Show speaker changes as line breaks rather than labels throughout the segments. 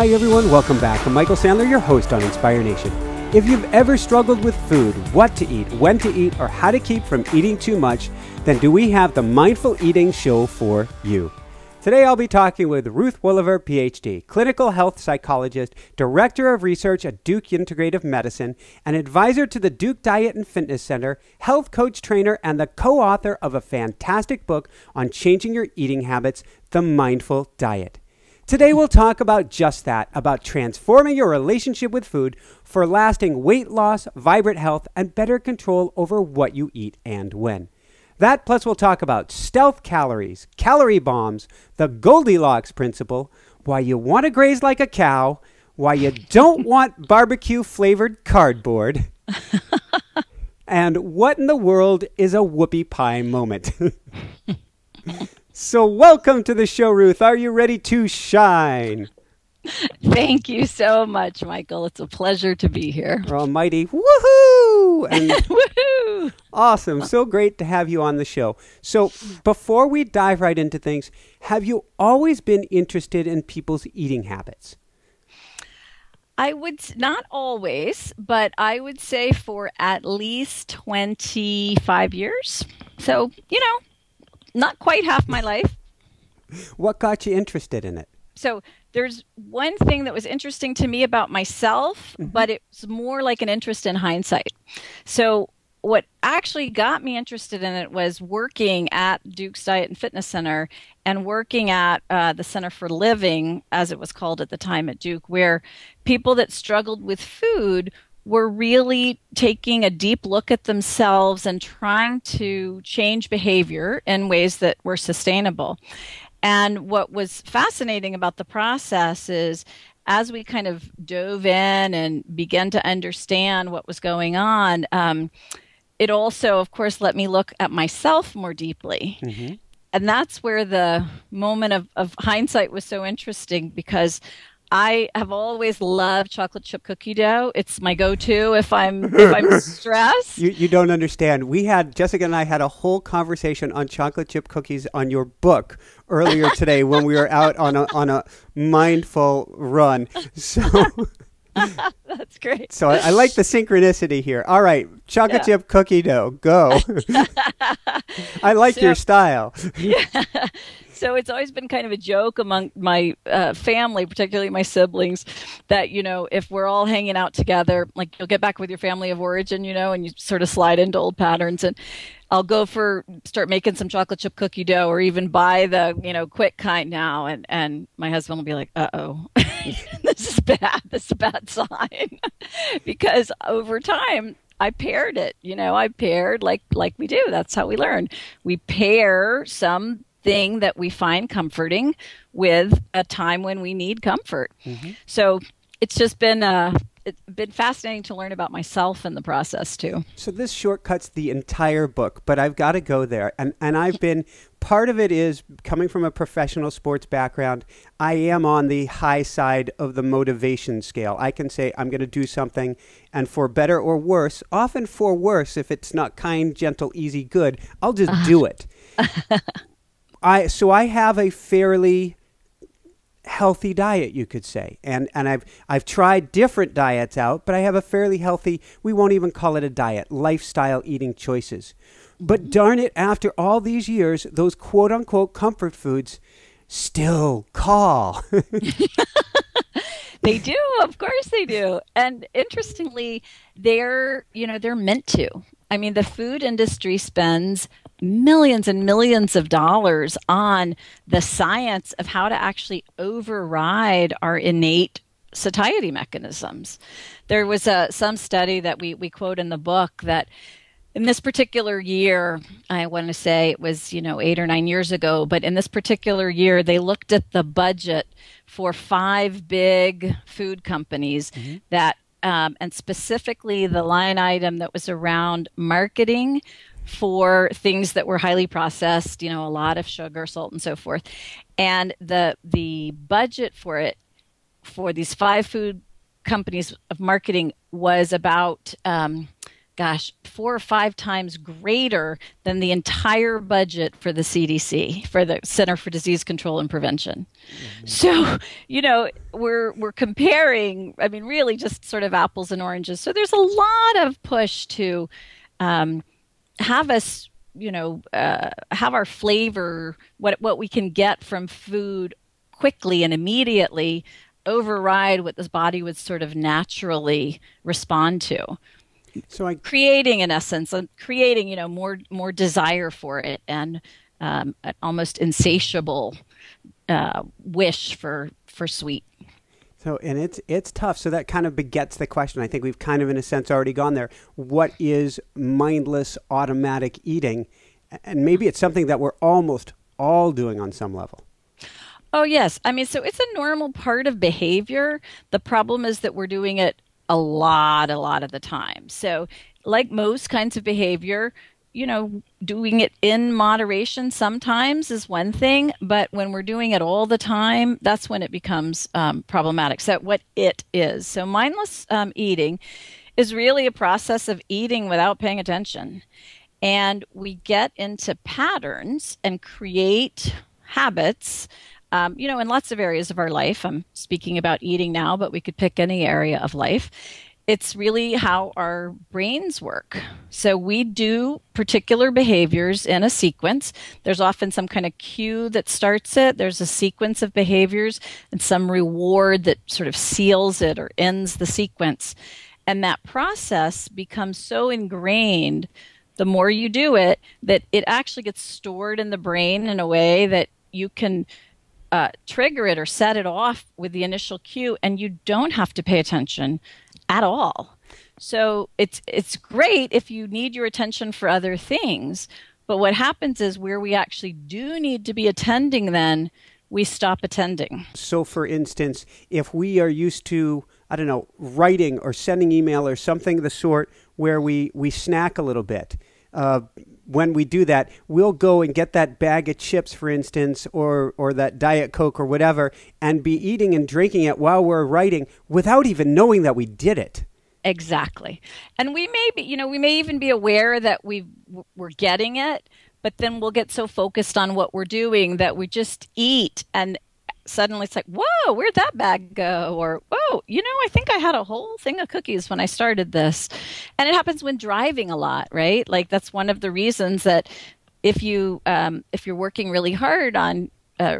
Hi, everyone. Welcome back. I'm Michael Sandler, your host on Inspire Nation. If you've ever struggled with food, what to eat, when to eat, or how to keep from eating too much, then do we have the Mindful Eating Show for you. Today I'll be talking with Ruth Wolever, PhD, clinical health psychologist, director of research at Duke Integrative Medicine, and advisor to the Duke Diet and Fitness Center, health coach trainer, and the co author of a fantastic book on changing your eating habits, The Mindful Diet. Today we'll talk about just that about transforming your relationship with food for lasting weight loss, vibrant health, and better control over what you eat and when. That plus we'll talk about stealth calories, calorie bombs, the Goldilocks principle, why you want to graze like a cow, why you don't want barbecue flavored cardboard, and what in the world is a whoopie pie moment. so, welcome to the show, Ruth. Are you ready to shine?
Thank you so much, Michael. It's a pleasure to be here.
Almighty. Woohoo!
And Woohoo!
Awesome. So great to have you on the show. So, before we dive right into things, have you always been interested in people's eating habits?
I would not always, but I would say for at least 25 years. So, you know, not quite half my life.
What got you interested in it?
So, there's one thing that was interesting to me about myself, mm-hmm. but it's more like an interest in hindsight. So, what actually got me interested in it was working at Duke's Diet and Fitness Center and working at uh, the Center for Living, as it was called at the time at Duke, where people that struggled with food were really taking a deep look at themselves and trying to change behavior in ways that were sustainable. And what was fascinating about the process is as we kind of dove in and began to understand what was going on, um, it also, of course, let me look at myself more deeply. Mm-hmm. And that's where the moment of, of hindsight was so interesting because I have always loved chocolate chip cookie dough. It's my go-to if I'm if I'm stressed.
You, you don't understand. We had Jessica and I had a whole conversation on chocolate chip cookies on your book earlier today when we were out on a on a mindful run. So
That's great.
So I, I, like the synchronicity here. All right, chocolate yeah. chip cookie dough, go. I like so, your style.
yeah. So it's always been kind of a joke among my uh, family, particularly my siblings, that you know if we're all hanging out together, like you'll get back with your family of origin, you know, and you sort of slide into old patterns and. I'll go for start making some chocolate chip cookie dough or even buy the, you know, quick kind now and and my husband will be like, "Uh-oh. this is bad. This is a bad sign." because over time I paired it, you know, I paired like like we do. That's how we learn. We pair some thing that we find comforting with a time when we need comfort. Mm-hmm. So it's just been a it's been fascinating to learn about myself in the process too.
So this shortcuts the entire book, but I've got to go there. And and I've been part of it is coming from a professional sports background. I am on the high side of the motivation scale. I can say I'm going to do something and for better or worse, often for worse if it's not kind, gentle, easy, good, I'll just do it. I so I have a fairly healthy diet, you could say. And and I've I've tried different diets out, but I have a fairly healthy, we won't even call it a diet, lifestyle eating choices. But mm-hmm. darn it, after all these years, those quote unquote comfort foods still call.
they do, of course they do. And interestingly, they're, you know, they're meant to. I mean, the food industry spends millions and millions of dollars on the science of how to actually override our innate satiety mechanisms. There was a, some study that we, we quote in the book that in this particular year, I want to say it was, you know, eight or nine years ago, but in this particular year, they looked at the budget for five big food companies mm-hmm. that, um, and specifically the line item that was around marketing for things that were highly processed, you know, a lot of sugar, salt, and so forth. And the the budget for it for these five food companies of marketing was about um, gosh, four or five times greater than the entire budget for the CDC, for the Center for Disease Control and Prevention. Mm-hmm. So, you know, we're we're comparing. I mean, really, just sort of apples and oranges. So there's a lot of push to um, have us, you know, uh, have our flavor, what what we can get from food quickly and immediately override what this body would sort of naturally respond to so I, creating in essence and creating you know more more desire for it and um, an almost insatiable uh, wish for for sweet.
So and it's it's tough. So that kind of begets the question. I think we've kind of in a sense already gone there. What is mindless automatic eating? And maybe it's something that we're almost all doing on some level.
Oh, yes. I mean, so it's a normal part of behavior. The problem is that we're doing it a lot, a lot of the time. So, like most kinds of behavior, you know, doing it in moderation sometimes is one thing, but when we're doing it all the time, that's when it becomes um, problematic. So, what it is. So, mindless um, eating is really a process of eating without paying attention. And we get into patterns and create habits um, you know, in lots of areas of our life. I'm speaking about eating now, but we could pick any area of life. It's really how our brains work. So we do particular behaviors in a sequence. There's often some kind of cue that starts it. There's a sequence of behaviors and some reward that sort of seals it or ends the sequence. And that process becomes so ingrained the more you do it that it actually gets stored in the brain in a way that you can uh, trigger it or set it off with the initial cue, and you don't have to pay attention at all. So it's it's great if you need your attention for other things, but what happens is where we actually do need to be attending, then we stop attending.
So, for instance, if we are used to I don't know writing or sending email or something of the sort where we we snack a little bit. Uh, when we do that, we'll go and get that bag of chips, for instance, or or that diet coke or whatever, and be eating and drinking it while we're writing without even knowing that we did it.
Exactly, and we may be, you know, we may even be aware that we we're getting it, but then we'll get so focused on what we're doing that we just eat and suddenly it's like, whoa, where'd that bag go? Or, whoa, you know, I think I had a whole thing of cookies when I started this. And it happens when driving a lot, right? Like that's one of the reasons that if you um, if you're working really hard on uh,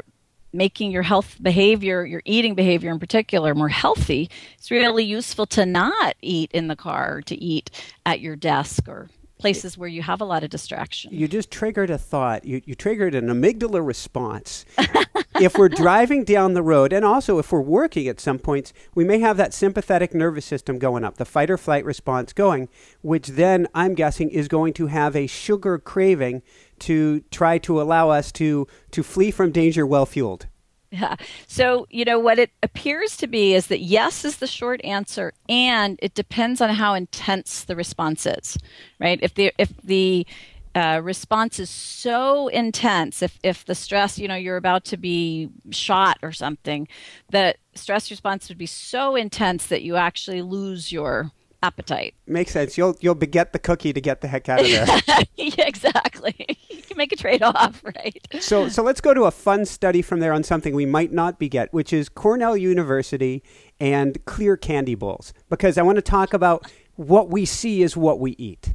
making your health behavior, your eating behavior in particular, more healthy, it's really useful to not eat in the car to eat at your desk or places where you have a lot of distraction.
You just triggered a thought. You, you triggered an amygdala response. if we're driving down the road, and also if we're working at some points, we may have that sympathetic nervous system going up, the fight or flight response going, which then I'm guessing is going to have a sugar craving to try to allow us to, to flee from danger well fueled.
Yeah. So, you know, what it appears to be is that yes is the short answer, and it depends on how intense the response is, right? If the, if the, uh, response is so intense if, if the stress you know you're about to be shot or something the stress response would be so intense that you actually lose your appetite.
Makes sense. You'll you'll beget the cookie to get the heck out of there.
yeah, exactly. You can make a trade off, right?
So so let's go to a fun study from there on something we might not beget, which is Cornell University and clear candy bowls. Because I want to talk about what we see is what we eat.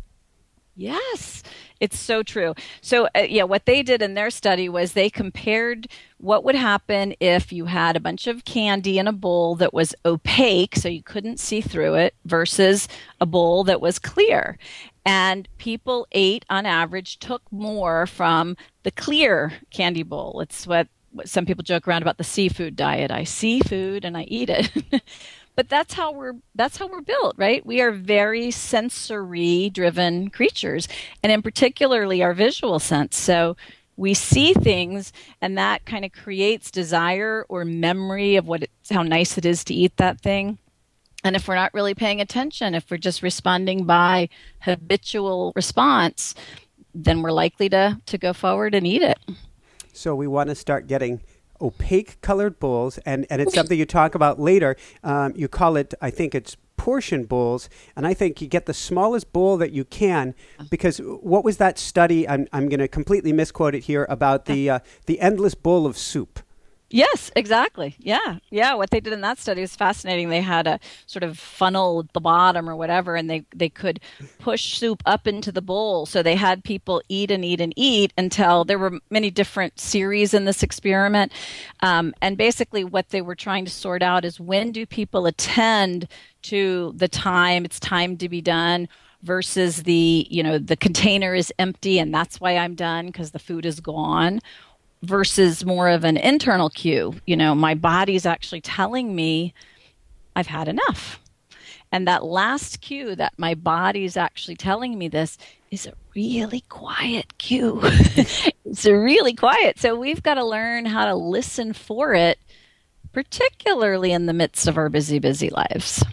Yes. It's so true. So, uh, yeah, what they did in their study was they compared what would happen if you had a bunch of candy in a bowl that was opaque, so you couldn't see through it, versus a bowl that was clear. And people ate, on average, took more from the clear candy bowl. It's what, what some people joke around about the seafood diet. I see food and I eat it. but that's how we're that's how we're built right? We are very sensory driven creatures and in particularly our visual sense. So we see things and that kind of creates desire or memory of what it's how nice it is to eat that thing. And if we're not really paying attention if we're just responding by habitual response then we're likely to to go forward and eat it.
So we want to start getting opaque colored bowls, and, and it's something you talk about later. Um, you call it, I think it's portion bowls, and I think you get the smallest bowl that you can because what was that study? I'm, I'm going to completely misquote it here about the uh, the endless bowl of soup.
Yes, exactly. Yeah. Yeah. What they did in that study was fascinating. They had a sort of funnel at the bottom or whatever, and they, they could push soup up into the bowl. So they had people eat and eat and eat until there were many different series in this experiment. Um, and basically, what they were trying to sort out is when do people attend to the time it's time to be done versus the you know the container is empty and that's why i'm done because the food is gone versus more of an internal cue. You know, my body's actually telling me I've had enough. And that last cue that my body's actually telling me this is a really quiet cue. it's a really quiet. So we've got to learn how to listen for it, particularly in the midst of our busy, busy lives.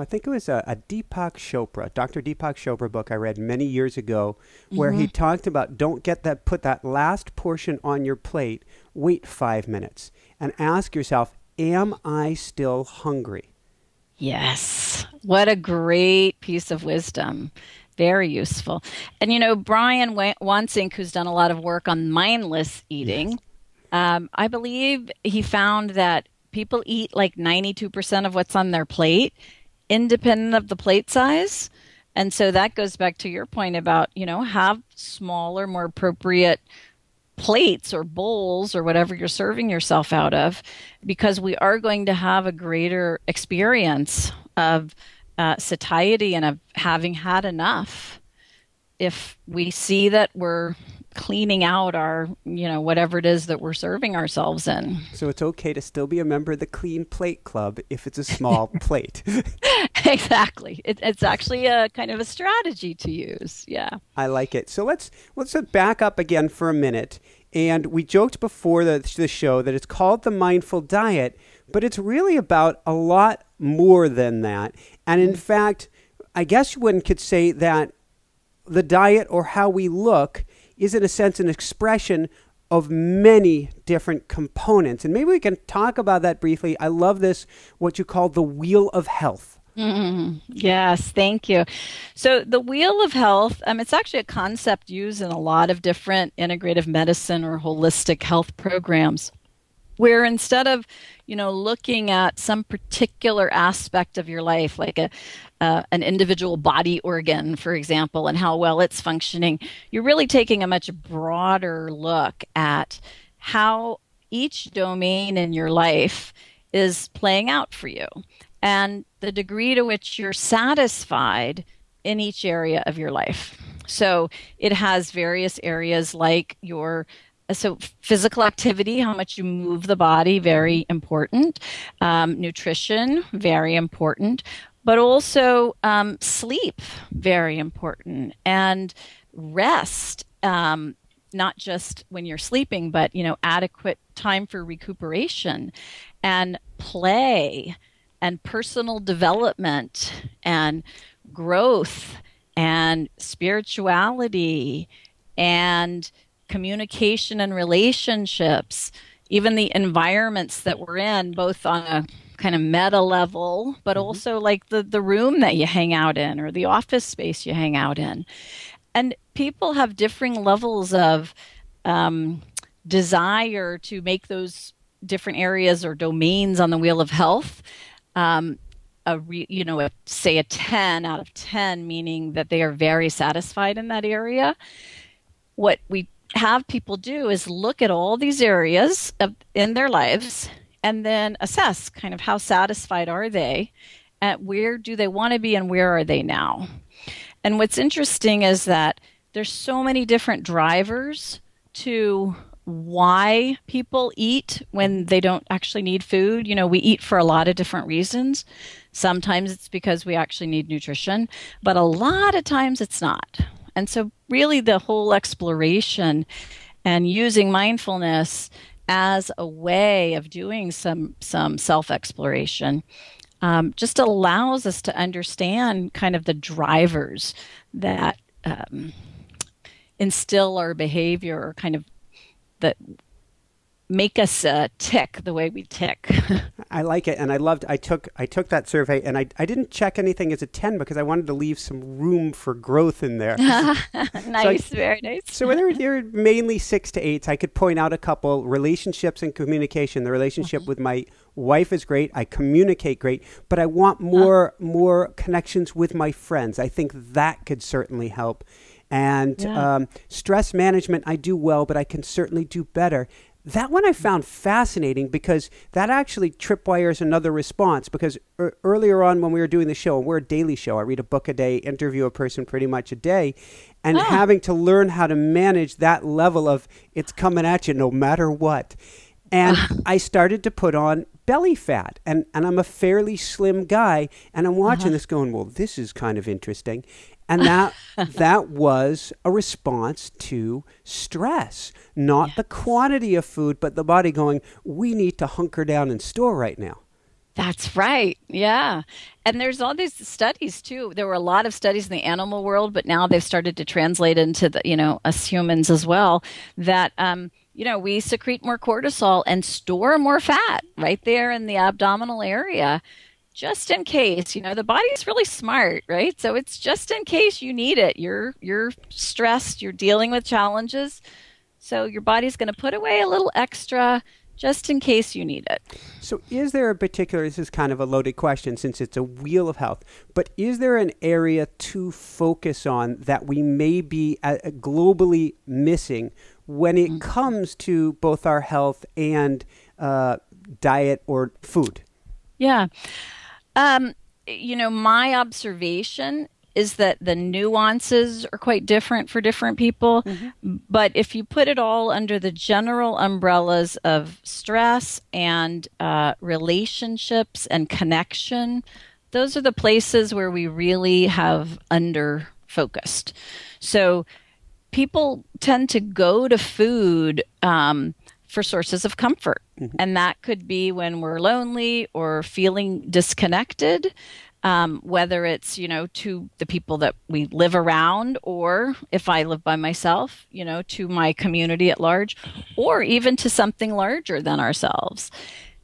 I think it was a, a, Deepak Chopra, Dr. Deepak Chopra book I read many years ago, where mm-hmm. he talked about don't get that, put that last portion on your plate, wait five minutes, and ask yourself, am I still hungry?
Yes. What a great piece of wisdom. Very useful. And you know, Brian Wansink, who's done a lot of work on mindless eating, yes. um, I believe he found that people eat like 92% of what's on their plate independent of the plate size. And so that goes back to your point about, you know, have smaller, more appropriate plates or bowls or whatever you're serving yourself out of, because we are going to have a greater experience of uh, satiety and of having had enough if we see that we're cleaning out our, you know, whatever it is that we're serving ourselves in.
So it's okay to still be a member of the Clean Plate Club if it's a small plate.
exactly. It, it's actually a kind of a strategy to use. Yeah.
I like it. So let's let's back up again for a minute. And we joked before the, the show that it's called the mindful diet, but it's really about a lot more than that. And in fact, I guess one could say that the diet or how we look is in a sense an expression of many different components. And maybe we can talk about that briefly. I love this, what you call the wheel of health.
Mm-hmm. Yes, thank you. So, the wheel of health, um, it's actually a concept used in a lot of different integrative medicine or holistic health programs where instead of you know looking at some particular aspect of your life like a uh, an individual body organ for example and how well it's functioning you're really taking a much broader look at how each domain in your life is playing out for you and the degree to which you're satisfied in each area of your life. So it has various areas like your so physical activity how much you move the body very important. Um, nutrition very important. But also um, sleep very important. And rest um, not just when you're sleeping but you know adequate time for recuperation and play and personal development and growth and spirituality and communication and relationships, even the environments that we're in, both on a kind of meta level, but mm-hmm. also like the, the room that you hang out in or the office space you hang out in. And people have differing levels of um, desire to make those different areas or domains on the wheel of health. Um, a re, you know, a, say a 10 out of 10, meaning that they are very satisfied in that area. What we have people do is look at all these areas of, in their lives and then assess kind of how satisfied are they at where do they want to be and where are they now and what's interesting is that there's so many different drivers to why people eat when they don't actually need food. You know, we eat for a lot of different reasons. Sometimes it's because we actually need nutrition, but a lot of times it's not. And so, really, the whole exploration and using mindfulness as a way of doing some some self exploration um, just allows us to understand kind of the drivers that um, instill our behavior or kind of that make us uh, tick the way we tick.
I like it, and I loved. I took I took that survey, and I I didn't check anything as a ten because I wanted to leave some room for growth in there.
nice, so I, very nice.
So whether you're mainly six to eights, I could point out a couple relationships and communication. The relationship mm-hmm. with my wife is great. I communicate great, but I want more uh. more connections with my friends. I think that could certainly help. And yeah. um, stress management, I do well, but I can certainly do better. That one I found fascinating because that actually tripwires another response. Because er- earlier on, when we were doing the show, and we're a daily show, I read a book a day, interview a person pretty much a day, and oh. having to learn how to manage that level of it's coming at you no matter what. And I started to put on belly fat, and, and I'm a fairly slim guy, and I'm watching uh-huh. this going, well, this is kind of interesting and that that was a response to stress not yes. the quantity of food but the body going we need to hunker down and store right now
that's right. Yeah. And there's all these studies too. There were a lot of studies in the animal world, but now they've started to translate into the, you know, us humans as well that um, you know, we secrete more cortisol and store more fat right there in the abdominal area just in case you know the body's really smart right so it's just in case you need it you're you're stressed you're dealing with challenges so your body's going to put away a little extra just in case you need it.
So, is there a particular, this is kind of a loaded question since it's a wheel of health, but is there an area to focus on that we may be uh, globally missing when it mm-hmm. comes to both our health and uh, diet or food?
Yeah. Um, you know, my observation is that the nuances are quite different for different people. Mm-hmm. But if you put it all under the general umbrellas of stress and uh, relationships and connection, those are the places where we really have under focused. So people tend to go to food. Um, for sources of comfort. Mm-hmm. And that could be when we're lonely or feeling disconnected, um, whether it's, you know, to the people that we live around, or if I live by myself, you know, to my community at large, or even to something larger than ourselves.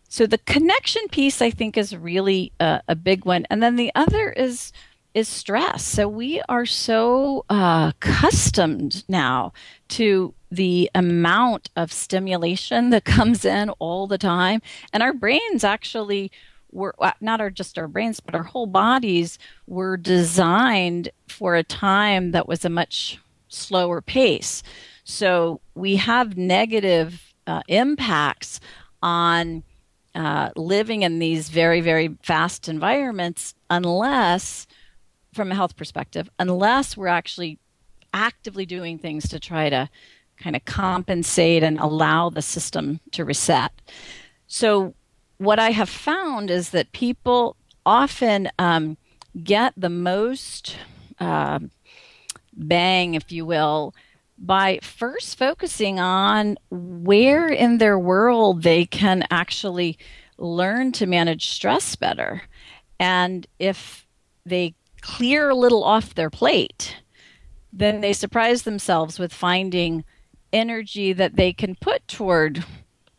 So the connection piece, I think, is really a, a big one. And then the other is is stress. So we are so uh, accustomed now to the amount of stimulation that comes in all the time, and our brains actually were not our just our brains, but our whole bodies were designed for a time that was a much slower pace. So we have negative uh, impacts on uh, living in these very very fast environments unless from a health perspective unless we're actually actively doing things to try to kind of compensate and allow the system to reset. So, what I have found is that people often um, get the most uh, bang, if you will, by first focusing on where in their world they can actually learn to manage stress better. And if they clear a little off their plate, then they surprise themselves with finding energy that they can put toward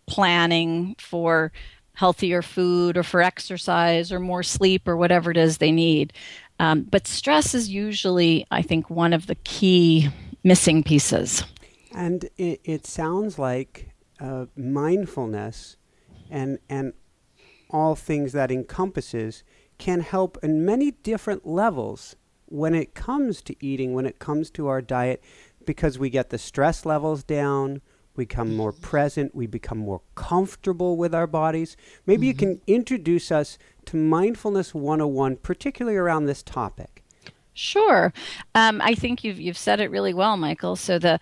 planning for healthier food or for exercise or more sleep or whatever it is they need. Um, but stress is usually, I think, one of the key missing pieces.
And it, it sounds like uh, mindfulness and and all things that encompasses can help in many different levels when it comes to eating, when it comes to our diet, because we get the stress levels down, we become more present, we become more comfortable with our bodies. Maybe mm-hmm. you can introduce us to Mindfulness 101, particularly around this topic.
Sure. Um, I think you've, you've said it really well, Michael. So, the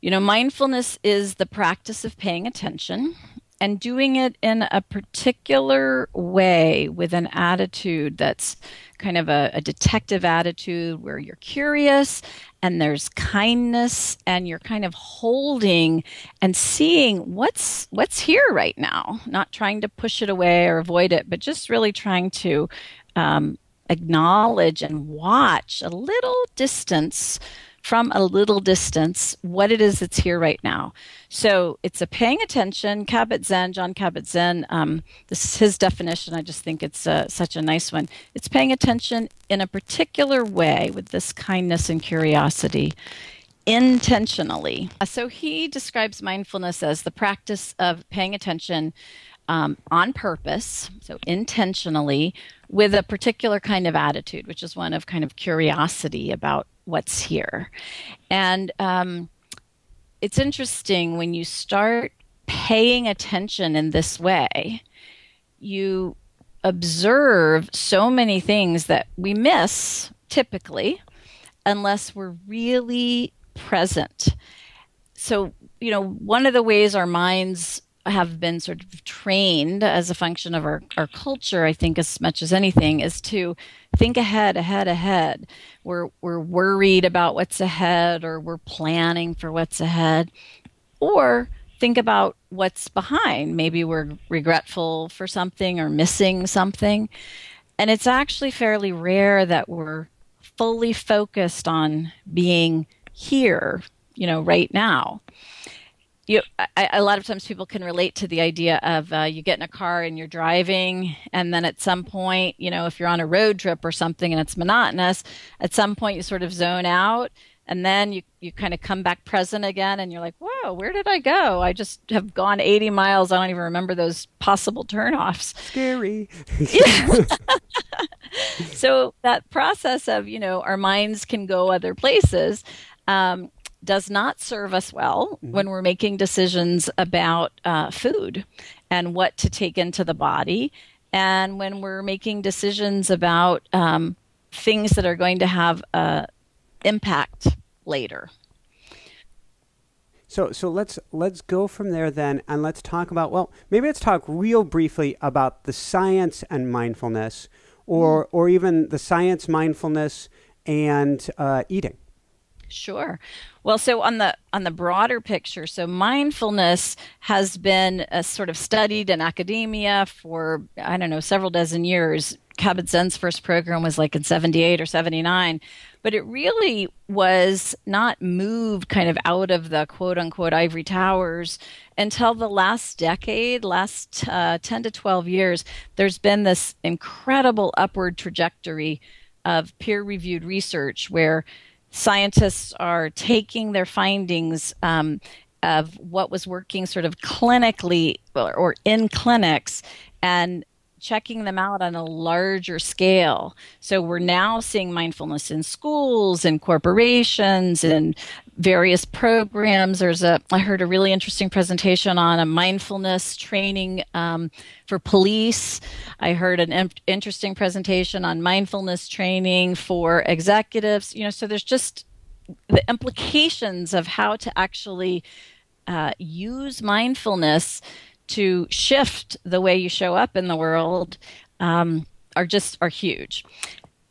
you know, mindfulness is the practice of paying attention and doing it in a particular way with an attitude that's kind of a, a, detective attitude where you're curious and there's kindness and you're kind of holding and seeing what's what's here right now not trying to push it away or avoid it but just really trying to um, acknowledge and watch a little distance from a little distance what it is that's here right now. So it's a paying attention. Kabat-Zinn, John Kabat Zinn, um, this is his definition. I just think it's uh, such a nice one. It's paying attention in a particular way with this kindness and curiosity intentionally. So he describes mindfulness as the practice of paying attention um, on purpose, so intentionally, with a particular kind of attitude, which is one of kind of curiosity about what's here. And um, it's interesting when you start paying attention in this way, you observe so many things that we miss typically unless we're really present. So, you know, one of the ways our minds have been sort of trained as a function of our, our culture, I think, as much as anything, is to think ahead, ahead, ahead. We're, we're worried about what's ahead or we're planning for what's ahead. Or think about what's behind. Maybe we're regretful for something or missing something. And it's actually fairly rare that we're fully focused on being here, you know, right now you I, a lot of times people can relate to the idea of uh, you get in a car and you're driving and then at some point you know if you're on a road trip or something and it's monotonous at some point you sort of zone out and then you, you kind of come back present again and you're like whoa where did i go? I just have gone 80 miles. I don't even remember those possible turnoffs.
Scary.
So that process of you know our minds can go other places um, does not serve us well mm-hmm. when we're making decisions about uh, food and what to take into the body, and when we're making decisions about um, things that are going to have uh, impact later.
So, so let's let's go from there then, and let's talk about well, maybe let's talk real briefly about the science and mindfulness, or mm. or even the science, mindfulness, and uh, eating.
Sure. Well, so on the on the broader picture, so mindfulness has been sort of studied in academia for I don't know several dozen years. Kabat-Zinn's first program was like in 78 or 79, but it really was not moved kind of out of the quote unquote ivory towers until the last decade, last uh, 10 to 12 years. There's been this incredible upward trajectory of peer reviewed research where scientists are taking their findings um, of what was working sort of clinically or, or in clinics and checking them out on a larger scale. So we're now seeing mindfulness in schools and corporations and various programs. There's a I heard a really interesting presentation on a mindfulness training um, for police. I heard an interesting presentation on mindfulness training for executives. You know, so there's just the implications of how to actually uh, use mindfulness to shift the way you show up in the world um, are just are huge.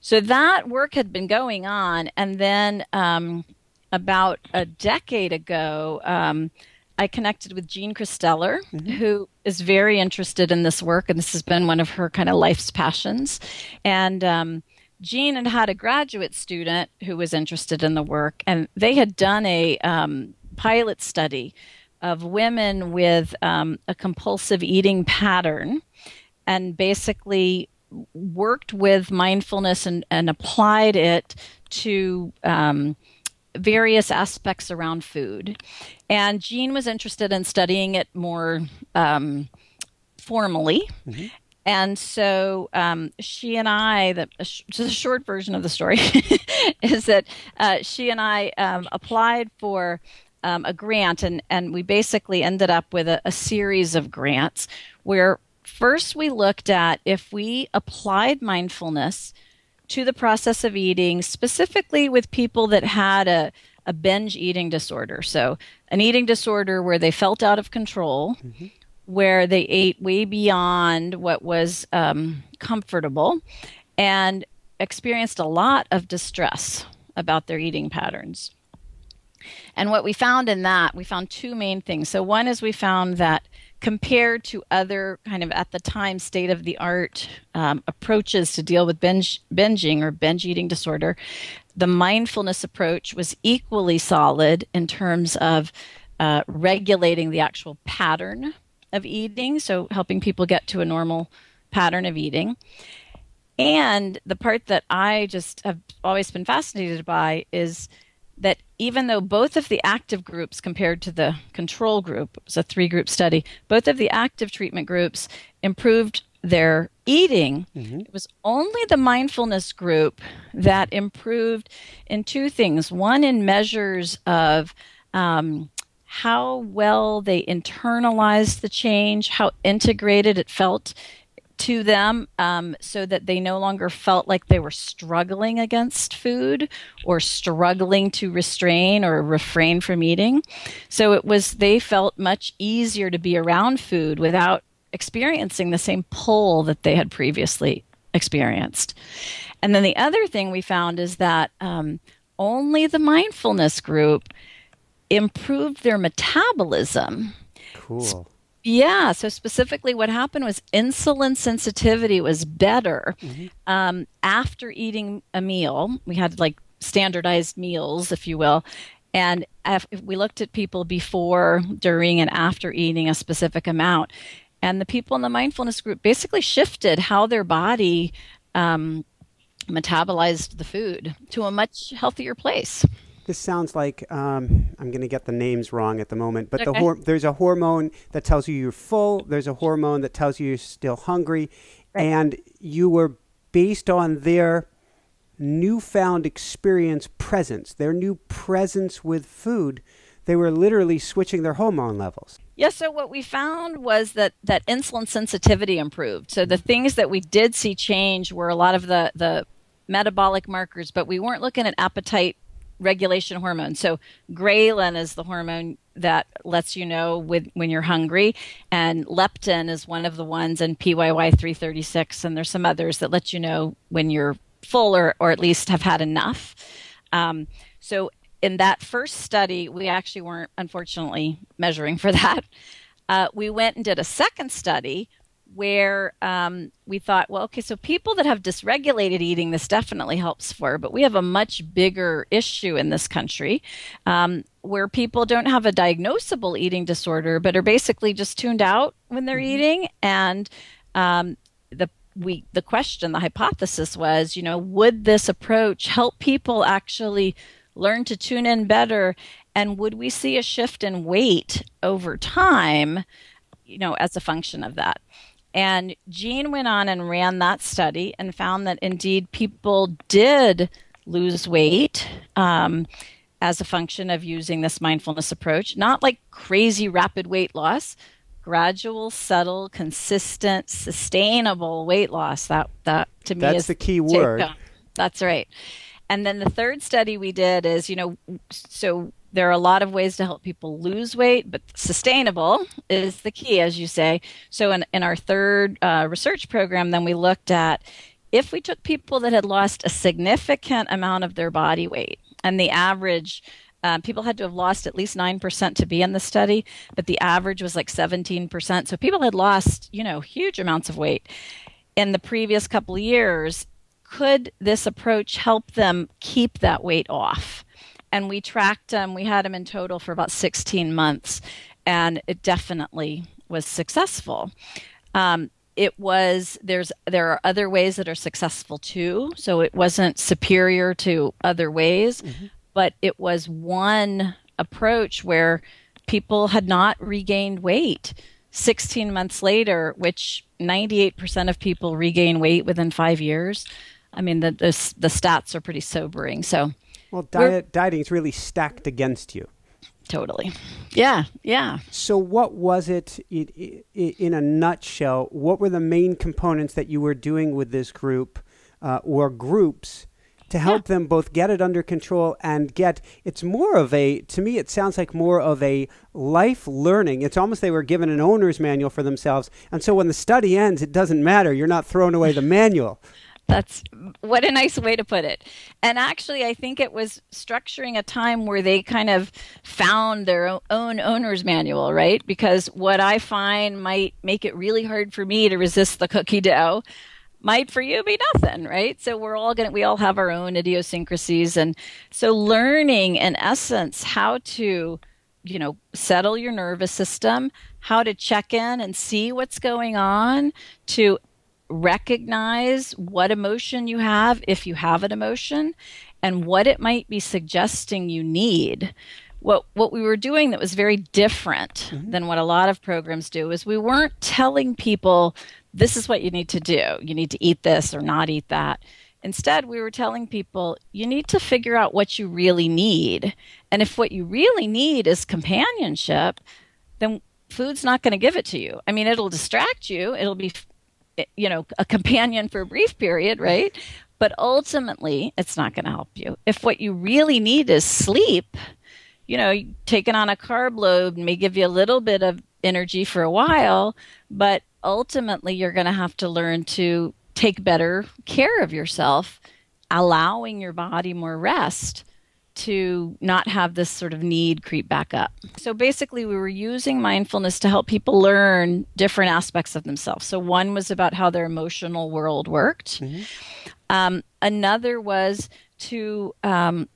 So that work had been going on, and then um, about a decade ago, um, I connected with Jean Kristeller, mm-hmm. who is very interested in this work, and this has been one of her kind of life's passions. And um, Jean had had a graduate student who was interested in the work, and they had done a um, pilot study of women with um, a compulsive eating pattern and basically worked with mindfulness and, and applied it to um, various aspects around food. And Jean was interested in studying it more um, formally. Mm-hmm. And so um, she and I, the, just a short version of the story, is that uh, she and I um, applied for um, a grant, and, and we basically ended up with a, a series of grants where first we looked at if we applied mindfulness to the process of eating, specifically with people that had a, a binge eating disorder. So, an eating disorder where they felt out of control, mm-hmm. where they ate way beyond what was um, comfortable, and experienced a lot of distress about their eating patterns. And what we found in that, we found two main things. So, one is we found that compared to other kind of at the time state of the art um, approaches to deal with binge, binging or binge eating disorder, the mindfulness approach was equally solid in terms of uh, regulating the actual pattern of eating, so helping people get to a normal pattern of eating. And the part that I just have always been fascinated by is that even though both of the active groups compared to the control group, it was a three group study, both of the active treatment groups improved their eating. Mm-hmm. It was only the mindfulness group that improved in two things. One, in measures of um, how well they internalized the change, how integrated it felt to them um, so that they no longer felt like they were struggling against food or struggling to restrain or refrain from eating. So it was, they felt much easier to be around food without experiencing the same pull that they had previously experienced. And then the other thing we found is that um, only the mindfulness group improved their metabolism.
Cool.
Yeah. So specifically, what happened was insulin sensitivity was better mm-hmm. um, after eating a meal. We had like standardized meals, if you will. And if we looked at people before, during, and after eating a specific amount, and the people in the mindfulness group basically shifted how their body um, metabolized the food to a much healthier place
this sounds like um, I'm going to get the names wrong at the moment, but okay. the hor- there's a hormone that tells you you're full. There's a hormone that tells you you're still hungry, right. and you were based on their newfound experience presence, their new presence with food. They were literally switching their hormone levels.
Yeah, so what we found was that that insulin sensitivity improved. So the things that we did see change were a lot of the the metabolic markers, but we weren't looking at appetite regulation hormone. So ghrelin is the hormone that lets you know with, when you're hungry, and leptin is one of the ones, and PYY 336, and there's some others that let you know when you're full or, or at least have had enough. Um, so in that first study, we actually weren't unfortunately measuring for that. Uh, we went and did a second study where um, we thought, well, okay, so people that have dysregulated eating, this definitely helps for, but we have a much bigger issue in this country um, where people don't have a diagnosable eating disorder, but are basically just tuned out when they're mm-hmm. eating. And um, the we the question, the hypothesis was, you know, would this approach help people actually learn to tune in better? And would we see a shift in weight over time, you know, as a function of that? And Jean went on and ran that study and found that indeed people did lose weight um, as a function of using this mindfulness approach. Not like crazy rapid weight loss, gradual, subtle, consistent, sustainable weight loss. That that to me
that's
is
the key word.
That's right. And then the third study we did is, you know, so there are a lot of ways to help people lose weight, but sustainable is the key, as you say. So, in, in our third uh, research program, then we looked at if we took people that had lost a significant amount of their body weight, and the average um, people had to have lost at least 9% to be in the study, but the average was like 17%. So people had lost, you know, huge amounts of weight in the previous couple of years. Could this approach help them keep that weight off? And we tracked them. We had them in total for about 16 months, and it definitely was successful. Um, it was there's there are other ways that are successful too, so it wasn't superior to other ways, mm-hmm. but it was one approach where people had not regained weight 16 months later, which 98% of people regain weight within five years. I mean, the, the, the stats are pretty sobering. So
well, diet, dieting is really stacked against you.
Totally. Yeah, yeah.
So, what was it in, in a nutshell? What were the main components that you were doing with this group uh, or groups to help yeah. them both get it under control and get it's more of a to me it sounds like more of a life learning it's almost they were given an owner's manual for themselves and so when the study ends it doesn't matter you're not throwing away the manual
That's what a nice way to put it. And actually, I think it was structuring a time where they kind of found their own owner's manual, right? Because what I find might make it really hard for me to resist the cookie dough might for you be nothing, right? So we're all going to, we all have our own idiosyncrasies. And so learning in essence how to, you know, settle your nervous system, how to check in and see what's going on, to recognize what emotion you have, if you have an emotion, and what it might be suggesting you need. What, what we were doing that was very different mm-hmm. than what a lot of programs do is we weren't telling people this is what you need to do. You need to eat this or not eat that. Instead, we were telling people you need to figure out what you really need. And if what you really need is companionship, then food's not going to give it to you. I mean, it'll distract you. It'll be you know, a companion for a brief period, right? But ultimately, it's not going to help you. If what you really need is sleep, you know, taking on a carb load may give you a little bit of energy for a while, but ultimately, you're going to have to learn to take better care of yourself, allowing your body more rest to not have this sort of need creep back up. So basically, we were using mindfulness to help people learn different aspects of themselves. So one was about how their emotional world worked. Mm-hmm. Um, another was to um,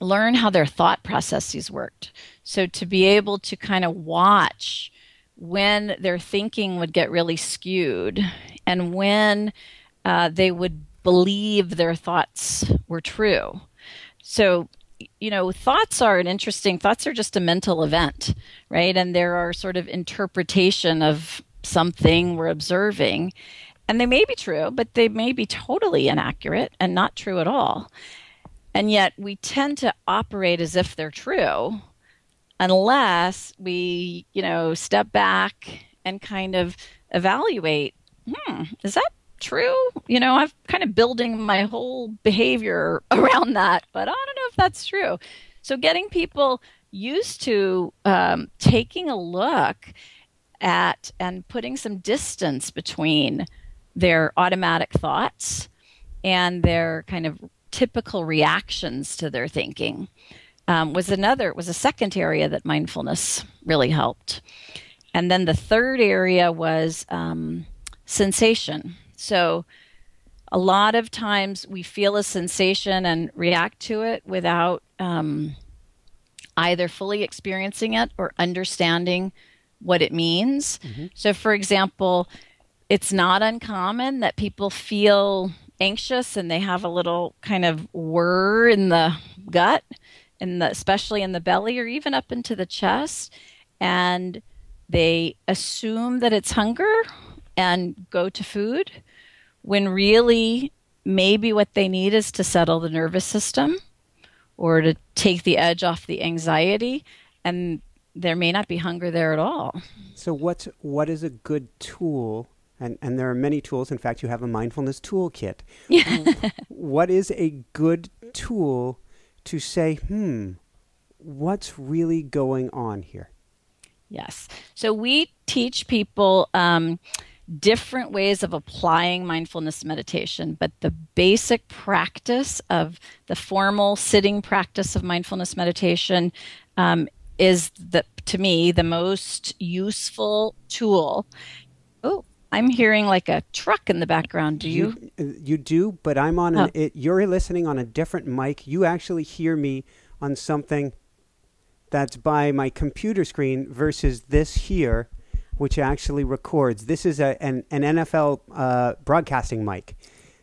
learn how their thought processes worked. So to be able to kind of watch when their thinking would get really skewed and when uh, they would believe their thoughts were true. So you know, thoughts are an interesting, thoughts are just a mental event, right? And there are sort of interpretation of something we're observing. And they may be true, but they may be totally inaccurate and not true at all. And yet we tend to operate as if they're true unless we, you know, step back and kind of evaluate, hmm, is that true. You know, I'm kind of building my whole behavior around that, but I don't know if that's true. So, getting people used to um, taking a look at and putting some distance between their automatic thoughts and their kind of typical reactions to their thinking um, was another it was a second area that mindfulness really helped and then the third area was um, sensation so a lot of times we feel a sensation and react to it without um, either fully experiencing it or understanding what it means. Mm-hmm. So, for example, it's not uncommon that people feel anxious and they have a little kind of whir in the gut, in the, especially in the belly or even up into the chest, and they assume that it's hunger and go to food when really maybe what they need is to settle the nervous system or to take the edge off the anxiety and there may not be hunger there at all.
So what's what is a good tool and, and there are many tools. In fact, you have a mindfulness toolkit. what is a good tool to say, hmm, what's really going on here?
Yes. So we teach people um, different ways of applying mindfulness meditation, but the basic practice of the formal sitting practice of mindfulness meditation um, is the to me the most useful tool. Oh, I'm hearing like a truck in the background. Do you?
You, you do, but I'm on. Oh. An, it, you're listening on a different mic. You actually hear me on something that's by my computer screen versus this here which actually records. This is a, an, an NFL uh, broadcasting mic.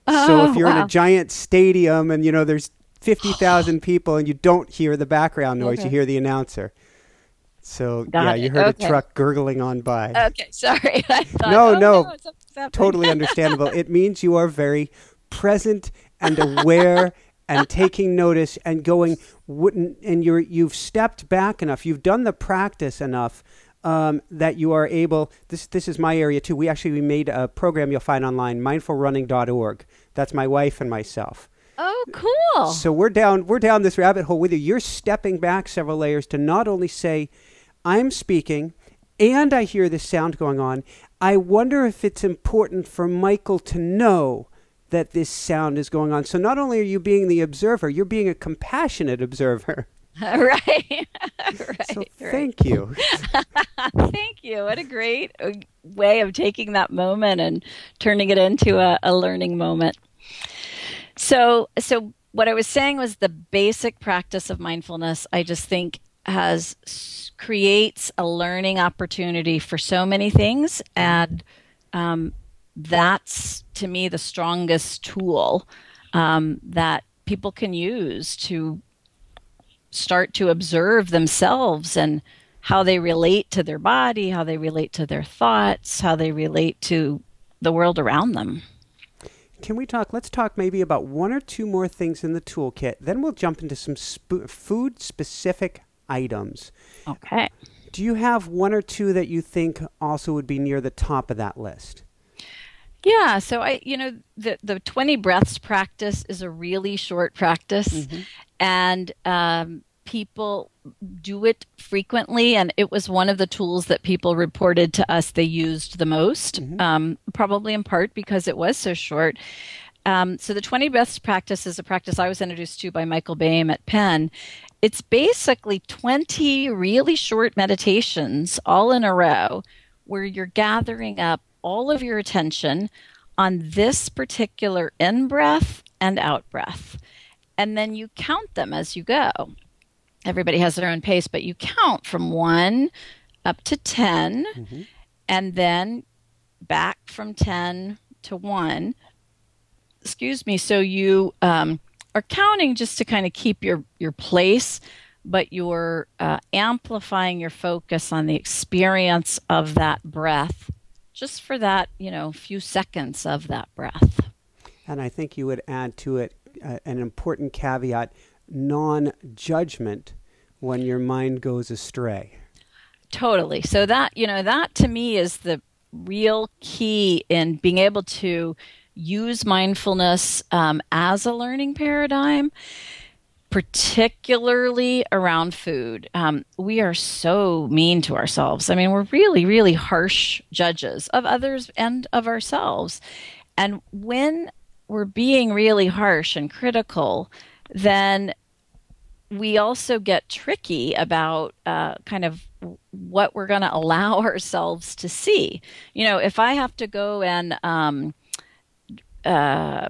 Oh, so if you're wow. in a giant stadium and you know there's 50,000 people and you don't hear the background noise, okay. you hear the announcer. So Got yeah, it. you heard okay. a truck gurgling on by.
Okay, sorry. Thought,
no, oh, no, no totally understandable. it means you are very present and aware and taking notice and going wouldn't and you're you've stepped back enough. You've done the practice enough um, that you are able. This this is my area too. We actually we made a program you'll find online, mindfulrunning.org. That's my wife and myself.
Oh, cool!
So we're down we're down this rabbit hole with you. You're stepping back several layers to not only say, "I'm speaking," and I hear this sound going on. I wonder if it's important for Michael to know that this sound is going on. So not only are you being the observer, you're being a compassionate observer.
right. right.
So thank you.
thank you. What a great uh, way of taking that moment and turning it into a, a learning moment. So, so what I was saying was the basic practice of mindfulness. I just think has creates a learning opportunity for so many things, and um, that's to me the strongest tool um, that people can use to start to observe themselves and how they relate to their body, how they relate to their thoughts, how they relate to the world around them.
Can we talk? Let's talk maybe about one or two more things in the toolkit. Then we'll jump into some sp- food specific items.
Okay.
Do you have one or two that you think also would be near the top of that list?
Yeah, so I, you know, the the twenty breaths practice is a really short practice, mm-hmm. And um, people do it frequently, and it was one of the tools that people reported to us they used the most, mm-hmm. um, probably in part because it was so short. Um, so the 20 breaths practice is a practice I was introduced to by Michael Baime at Penn. It's basically 20 really short meditations all in a row where you're gathering up all of your attention on this particular in breath and out breath. And then you count them as you go. Everybody has their own pace, but you count from one up to 10 mm-hmm. and then back from 10 to 1 excuse me so you um, are counting just to kind of keep your your place but you're uh, amplifying your focus on the experience of that breath just for that, you know, few seconds of that breath.
And I think you would add to it an important caveat non judgment when your mind goes astray.
Totally. So, that, you know, that to me is the real key in being able to use mindfulness um, as a learning paradigm particularly around food. Um, we are so mean to ourselves. I mean, we're really, really harsh judges of others and of ourselves. And when we're being really harsh and critical, then we also get tricky about uh, kind of what we're going to allow ourselves to see. You know, if I have to go and um, uh,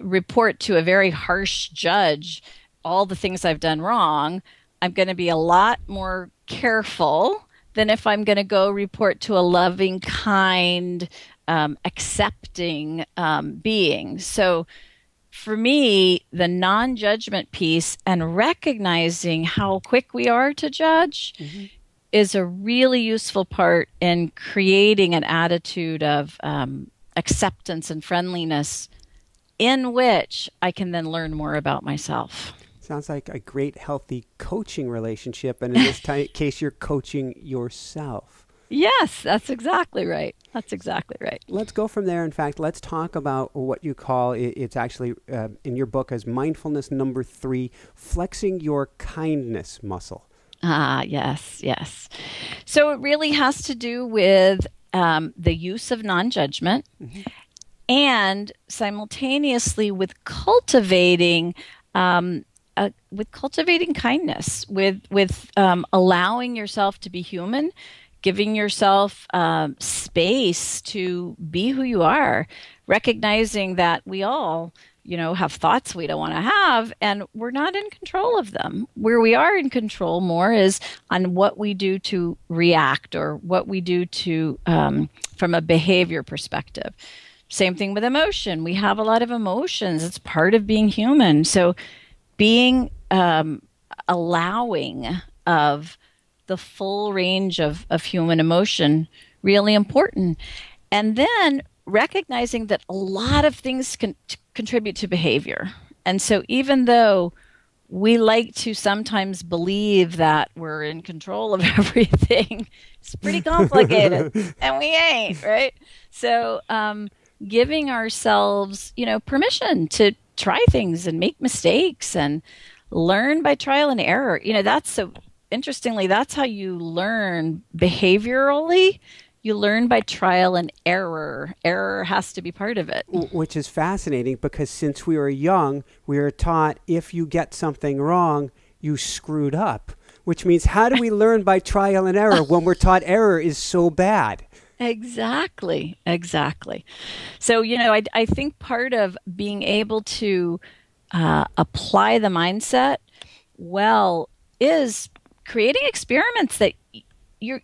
report to a very harsh judge all the things I've done wrong, I'm going to be a lot more careful than if I'm going to go report to a loving, kind, um, accepting um, being. So, for me, the non judgment piece and recognizing how quick we are to judge mm-hmm. is a really useful part in creating an attitude of um, acceptance and friendliness in which I can then learn more about myself.
Sounds like a great, healthy coaching relationship. And in this t- case, you're coaching yourself.
Yes, that's exactly right. That's exactly right.
Let's go from there. In fact, let's talk about what you call it's actually uh, in your book as mindfulness number three flexing your kindness muscle.
Ah, yes, yes. So it really has to do with um, the use of non judgment. Mm-hmm. And simultaneously with cultivating um, uh, with cultivating kindness, with with um, allowing yourself to be human, giving yourself um, space to be who you are, recognizing that we all, you know, have thoughts we don't want to have, and we're not in control of them. Where we are in control more is on what we do to react or what we do to um, from a behavior perspective. Same thing with emotion. We have a lot of emotions. It's part of being human. So being um, allowing of the full range of, of human emotion really important and then recognizing that a lot of things can t- contribute to behavior and so even though we like to sometimes believe that we're in control of everything it's pretty complicated and we ain't right so um, giving ourselves you know permission to try things and make mistakes and learn by trial and error. You know, that's so interestingly, that's how you learn behaviorally. you learn by trial and error. Error has to be part of it.
Which is fascinating because since we were young, we were taught if you get something wrong, you screwed up. Which means, how do we learn by trial and error when we're taught error is so bad?
Exactly, exactly. So, you know, I, I think part of being able to uh, apply the mindset well is creating experiments that you're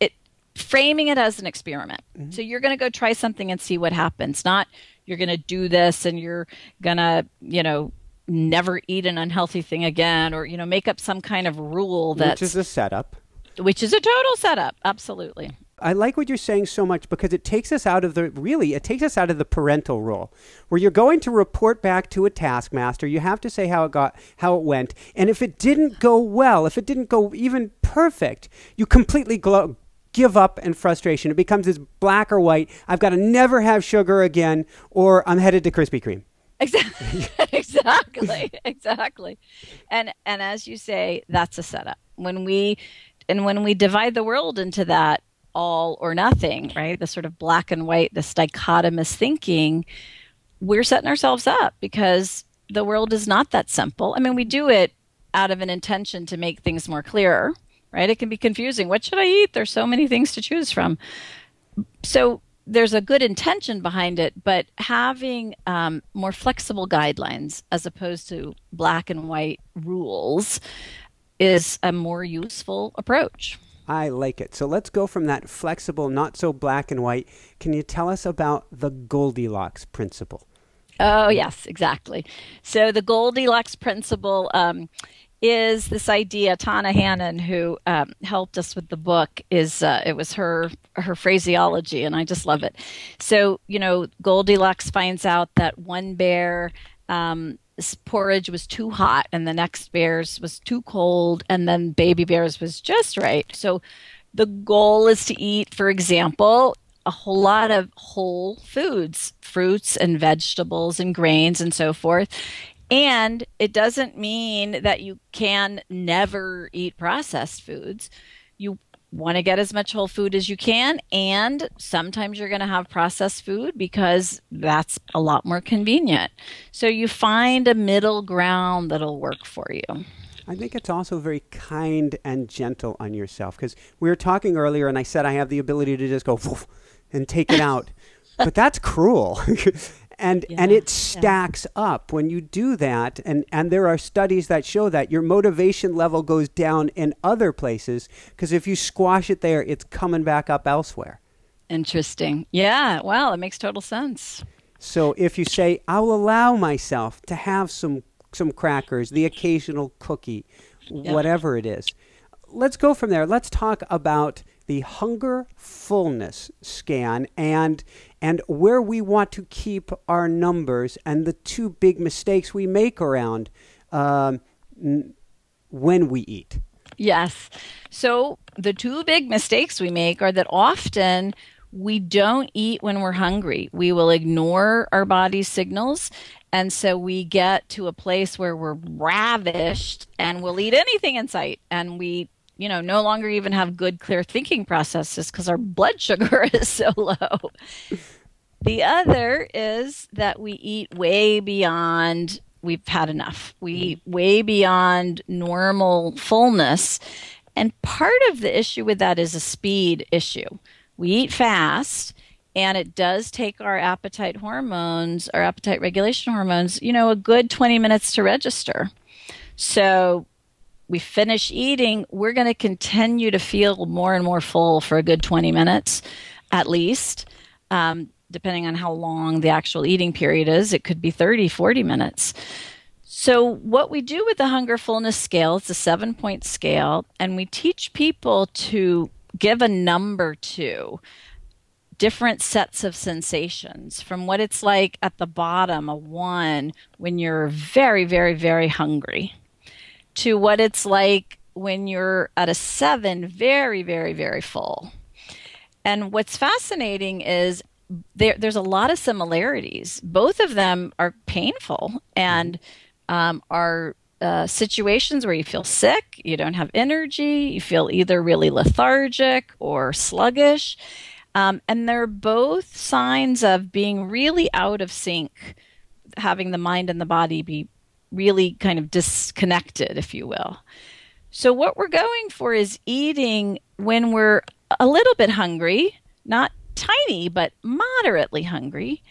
it framing it as an experiment. Mm-hmm. So you're going to go try something and see what happens. Not you're going to do this and you're going to, you know, never eat an unhealthy thing again or you know make up some kind of rule that
which is a setup
which is a total setup absolutely
I like what you're saying so much because it takes us out of the really it takes us out of the parental role where you're going to report back to a taskmaster you have to say how it got how it went and if it didn't go well if it didn't go even perfect you completely give up and frustration it becomes this black or white I've got to never have sugar again or I'm headed to Krispy Kreme
Exactly. exactly. Exactly. And and as you say, that's a setup. When we and when we divide the world into that all or nothing, right? The sort of black and white, this dichotomous thinking, we're setting ourselves up because the world is not that simple. I mean, we do it out of an intention to make things more clear, right? It can be confusing. What should I eat? There's so many things to choose from. So there's a good intention behind it, but having um, more flexible guidelines as opposed to black and white rules is a more useful approach.
I like it. So let's go from that flexible, not so black and white. Can you tell us about the Goldilocks principle?
Oh, yes, exactly. So the Goldilocks principle um, is this idea. Tana Hannon, who um, helped us with the book, is uh, it was her her phraseology, and I just love it. So you know, Goldilocks finds out that one bear um, porridge was too hot and the next bear's was too cold and then baby bear's was just right. So the goal is to eat, for example, a whole lot of whole foods, fruits and vegetables and grains and so forth. And it doesn't mean that you can never eat processed foods. You want to get as much whole food as you can. And sometimes you're going to have processed food because that's a lot more convenient. So you find a middle ground that'll work for you.
I think it's also very kind and gentle on yourself because we were talking earlier and I said I have the ability to just go and take it out. but that's cruel. and yeah, and it stacks yeah. up when you do that. And and there are studies that show that your motivation level goes down in other places because if you squash it there it's coming back up elsewhere.
Interesting. Yeah well it makes total sense.
So if you say i'll allow myself to have some some crackers the occasional cookie yeah. whatever it is let's go from there. Let's talk about the hunger fullness scan and and where we want to keep our numbers and the two big mistakes we make around um, when we eat.
Yes. So the two big mistakes we make are that often we don't eat when we're hungry. We will ignore our body's signals. And so we get to a place where we're ravished and we'll eat anything in sight. And we you know, no longer even have good, clear thinking processes because our blood sugar is so low. The other is that we eat way beyond we've had enough. We eat way beyond normal fullness. And part of the issue with that is a speed issue. We eat fast and it does take our appetite hormones, our appetite regulation hormones, you know, a good 20 minutes to register. So we finish eating, we're going to continue to feel more and more full for a good 20 minutes at least. Um, depending on how long the actual eating period is, it could be 30, 40 minutes. So, what we do with the hunger fullness scale, it's a seven point scale, and we teach people to give a number to different sets of sensations from what it's like at the bottom, a one, when you're very, very, very hungry to what it's like when you're at a seven, very, very, very full. And what's fascinating is there, there's a lot of similarities. Both of them are painful and um, are uh, situations where you feel sick, you don't have energy, you feel either really lethargic or sluggish. Um, and they're both signs of being really out of sync, having the mind and the body be really kind of disconnected, if you will. So, what we're going for is eating when we're a little bit hungry, not tiny, but moderately hungry,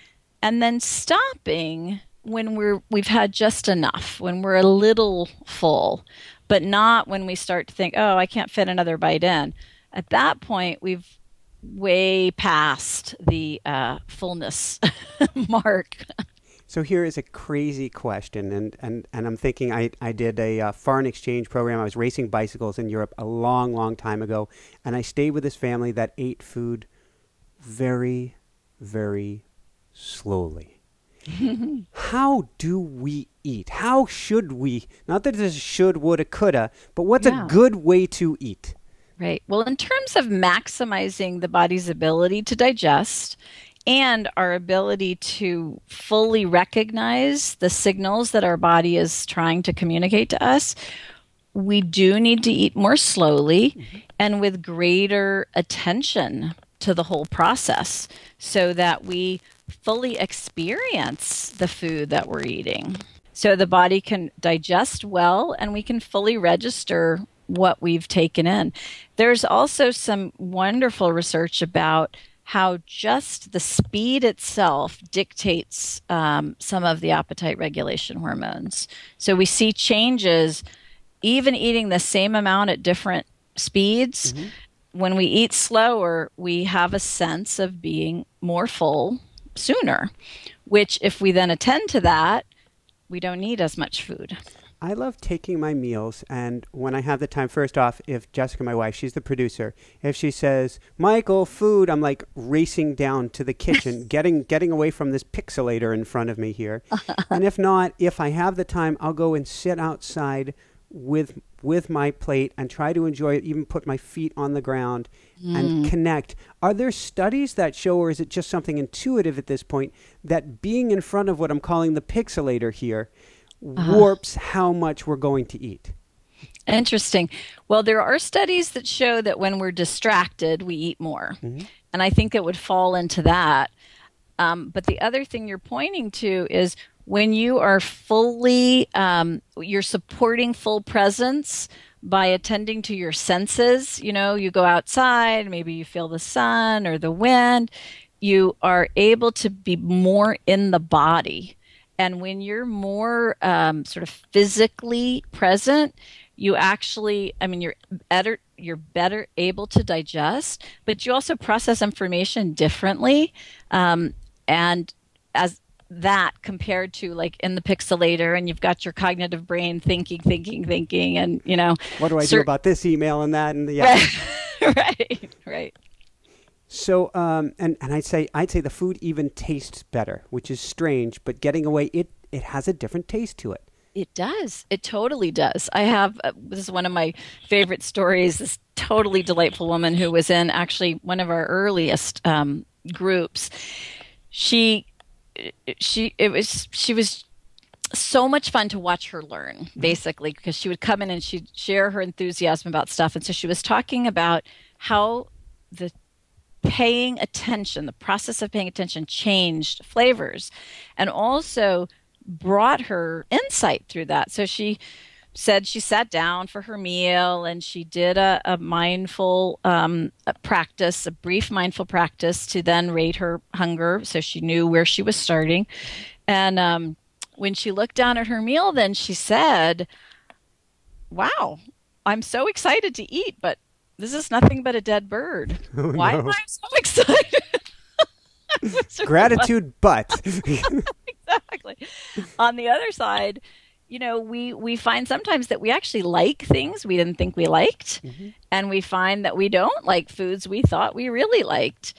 and then stopping when we're we've had just enough, when we're a little full, but not when we start to think, "Oh, I can't fit another bite in." At that point, we've way past the uh, fullness mark.
So here is a crazy question, and, and, and I'm thinking I, I did a uh, foreign exchange program. I was racing bicycles in Europe a long, long time ago, and I stayed with this family that ate food very, very slowly. How do we eat? How should we? Not that there's should, woulda, coulda, but what's yeah. a good way to eat?
Right. Well, in terms of maximizing the body's ability to digest and our ability to fully recognize the signals that our body is trying to communicate to us, we do need to eat more slowly mm-hmm. and with greater attention to the whole process so that we fully experience the food that we're eating. So the body can digest well and we can fully register what we've taken in. There's also some wonderful research about how just the speed itself dictates um, some of the appetite regulation hormones. So we see changes even eating the same amount at different speeds. Mm-hmm. When we eat slower, we have a sense of being more full sooner, which, if we then attend to that, we don't need as much food.
I love taking my meals, and when I have the time, first off, if Jessica, my wife, she's the producer, if she says, Michael, food, I'm like racing down to the kitchen, getting getting away from this pixelator in front of me here. and if not, if I have the time, I'll go and sit outside with with my plate and try to enjoy it, even put my feet on the ground mm. and connect. Are there studies that show, or is it just something intuitive at this point, that being in front of what I'm calling the pixelator here uh-huh. warps how much we're going to eat.
Interesting. Well, there are studies that show that when we're distracted, we eat more. Mm-hmm. And I think it would fall into that. Um, but the other thing you're pointing to is when you are fully, um, you're supporting full presence by attending to your senses. You know, you go outside, maybe you feel the sun or the wind. You are able to be more in the body and when you're more um, sort of physically present, you actually, I mean, you're better, you're better able to digest, but you also process information differently. Um, and as that compared to like in the pixelator and you've got your cognitive brain thinking thinking thinking and you know
what do i do about this email and that and the yeah.
right right
so, um, and and I'd say I'd say the food even tastes better, which is strange, but getting away, it it has a different taste to it.
It does. It totally does. I have uh, this is one of my favorite stories. This totally delightful woman who was in actually one of our earliest um, groups. She she it was she was so much fun to watch her learn mm-hmm. basically because she would come in and she'd share her enthusiasm about stuff and so she was talking about how the paying attention, the process of paying attention changed flavors and also brought her insight through that. So she said she sat down for her meal and she did a, a mindful um, a practice, a brief mindful practice to then rate her hunger so she knew where she was starting. And um, when she looked down at her meal, then she said, Wow, I'm so excited to eat, but this is nothing but a dead bird. Oh, Why no. am I so excited?
Gratitude, but
exactly. On the other side, you know, we we find sometimes that we actually like things we didn't think we liked, mm-hmm. and we find that we don't like foods we thought we really liked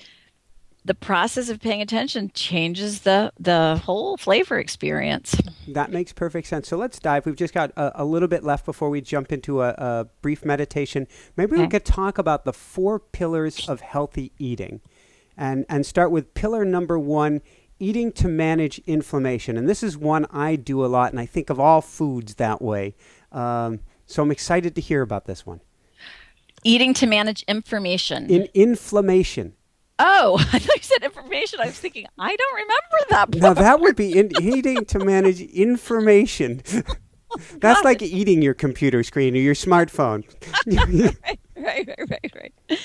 the process of paying attention changes the the whole flavor experience.
That makes perfect sense. So let's dive. We've just got a, a little bit left before we jump into a, a brief meditation. Maybe okay. we could talk about the four pillars of healthy eating, and and start with pillar number one: eating to manage inflammation. And this is one I do a lot, and I think of all foods that way. Um, so I'm excited to hear about this one.
Eating to manage inflammation.
In inflammation.
Oh, I thought you said information. I was thinking, I don't remember that. Part.
Now that would be in, eating to manage information. That's like eating your computer screen or your smartphone.
right, right, right, right, right.